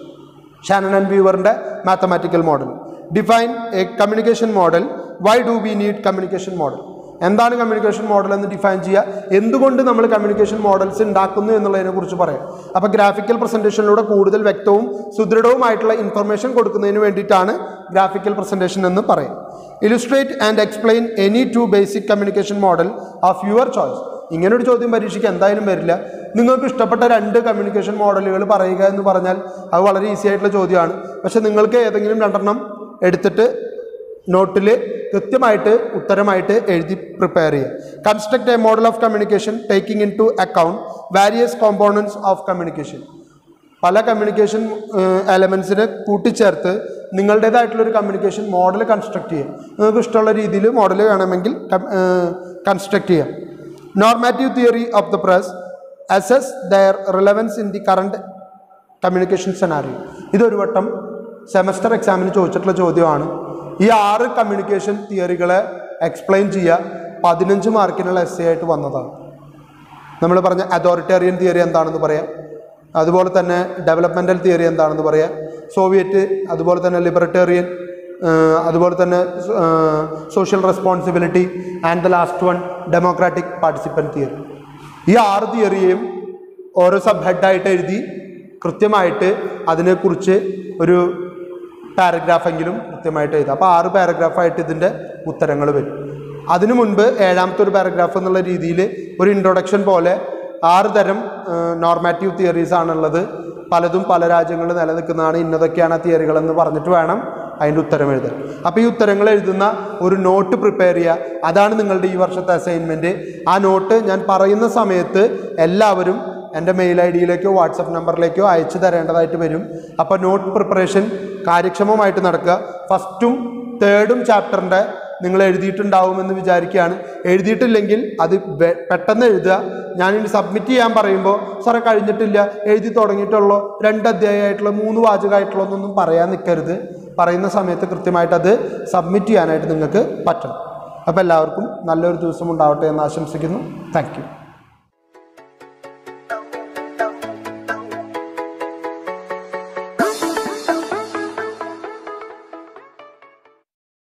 Shannon and വ്യൂവറിന്റെ mathematical model define a communication model why do we need communication model എന്താണ് കമ്മ്യൂണിക്കേഷൻ മോഡൽ എന്ന് ഡിഫൈൻ ചെയ്യുക? എന്തുകൊണ്ട് നമ്മൾ കമ്മ്യൂണിക്കേഷൻ മോഡൽസ് ഉണ്ടാക്കുന്നു എന്നുള്ളതിനെ കുറിച്ച് പറയാം. അപ്പോൾ ഗ്രാഫിക്കൽ പ്രസന്റേഷനിലൂടെ കൂടുതൽ വ്യക്തവും സുദൃഢവുമായിട്ടുള്ള ഇൻഫർമേഷൻ കൊടുക്കുന്നതിന് വേണ്ടിയിട്ടാണ് ഗ്രാഫിക്കൽ പ്രസന്റേഷൻ എന്ന് പറയും. Illustrate and explain any two basic communication model of your choice ഇങ്ങനെ ഒരു ചോദ്യം പരീക്ഷയ്ക്ക് എന്തായാലും വരില്ല. നിങ്ങൾക്ക് ഇഷ്ടപ്പെട്ട രണ്ട് കമ്മ്യൂണിക്കേഷൻ മോഡലുകൾ പറയുക എന്ന് പറഞ്ഞാൽ അത് വളരെ ഈസി ആയിട്ടുള്ള ചോദ്യമാണ്. പക്ഷെ നിങ്ങൾക്ക് ഏതെങ്കിലും രണ്ടെണ്ണം എടുത്തിട്ട് നോട്ടിൽ കൃത്യമായിട്ട് ഉത്തരമായിട്ട് എഴുതി പ്രിപ്പയർ ചെയ്യുക. Construct a model of communication taking into account various components of communication പല കമ്മ്യൂണിക്കേഷൻ എലമെൻസിനെ കൂട്ടിച്ചേർത്ത് നിങ്ങളുടേതായിട്ടുള്ളൊരു കമ്മ്യൂണിക്കേഷൻ മോഡൽ കൺസ്ട്രക്ട് ചെയ്യുക നിങ്ങൾക്ക് ഇഷ്ടമുള്ള രീതിയിൽ മോഡൽ വേണമെങ്കിൽ കൺസ്ട്രക്ട് ചെയ്യാം. Normative theory of the press assess their relevance in the current communication scenario ഇതൊരു വട്ടം സെമസ്റ്റർ എക്സാമിന് ചോദിച്ചിട്ടുള്ള ചോദ്യമാണ്. ഈ ആറ് കമ്മ്യൂണിക്കേഷൻ തിയറികളെ എക്സ്പ്ലെയിൻ ചെയ്യുക പതിനഞ്ച് മാർക്കിനുള്ള എസ് ആയിട്ട് വന്നതാണ്. നമ്മൾ പറഞ്ഞ അതോറിറ്റേറിയൻ തിയറി എന്താണെന്ന് പറയാം. അതുപോലെ തന്നെ ഡെവലപ്മെന്റൽ തിയറി എന്താണെന്ന് പറയാം. സോവിയറ്റ് അതുപോലെ തന്നെ ലിബറട്ടേറിയൻ അതുപോലെ തന്നെ social responsibility and the last one democratic participant theory ഈ ആറ് തിയറിയെയും ഓരോ സബ് ഹെഡായിട്ട് എഴുതി കൃത്യമായിട്ട് അതിനെക്കുറിച്ച് ഒരു പാരഗ്രാഫെങ്കിലും കൃത്യമായിട്ട് എഴുതുക അപ്പോൾ ആറ് പാരഗ്രാഫായിട്ട് ഇതിന്റെ ഉത്തരങ്ങൾ വരും. അതിനു മുൻപ് ഏഴാമത്തെ ഒരു പാരഗ്രാഫ് എന്നുള്ള രീതിയിൽ ഒരു ഇൻട്രൊഡക്ഷൻ പോലെ ആറ് തരം നോർമാറ്റീവ് തിയറീസ് ആണുള്ളത്. പലതും പല രാജ്യങ്ങളിൽ നിലനിൽക്കുന്നതാണ്. ഇന്നതൊക്കെയാണ് ആ തിയറികൾ എന്ന് പറഞ്ഞിട്ട് വേണം അതിന്റെ ഉത്തരം എഴുതാൻ. അപ്പോൾ ഈ ഉത്തരങ്ങൾ എഴുതുന്ന ഒരു നോട്ട് പ്രിപ്പയർ ചെയ്യുക. അതാണ് നിങ്ങളുടെ ഈ വർഷത്തെ അസൈൻമെന്റ് ആ നോട്ട് ഞാൻ പറയുന്ന സമയത്ത് എല്ലാവരും എന്റെ മെയിൽ ഐ ഡിയിലേക്കോ വാട്സപ്പ് നമ്പറിലേക്കോ അയച്ചു തരേണ്ടതായിട്ട് വരും. അപ്പോൾ നോട്ട് പ്രിപ്പറേഷൻ കാര്യക്ഷമമായിട്ട് നടക്കുക. ഫസ്റ്റും തേർഡും ചാപ്റ്ററിന്റെ നിങ്ങൾ എഴുതിയിട്ടുണ്ടാവുമെന്ന് വിചാരിക്കുകയാണ്. എഴുതിയിട്ടില്ലെങ്കിൽ അത് പെട്ടെന്ന് എഴുതുക. ഞാനിനി സബ്മിറ്റ് ചെയ്യാൻ പറയുമ്പോൾ സാറേ കഴിഞ്ഞിട്ടില്ല. എഴുതി തുടങ്ങിയിട്ടുള്ളോ. രണ്ട് അധ്യായമായിട്ടുള്ള മൂന്ന് വാചകമായിട്ടുള്ള ഒന്നൊന്നും പറയാൻ നിൽക്കരുത്. പറയുന്ന സമയത്ത് കൃത്യമായിട്ട് അത് സബ്മിറ്റ് ചെയ്യാനായിട്ട് നിങ്ങൾക്ക് പറ്റണം. അപ്പോൾ എല്ലാവർക്കും നല്ലൊരു ദിവസം ഉണ്ടാവട്ടെ എന്ന് ആശംസിക്കുന്നു. താങ്ക്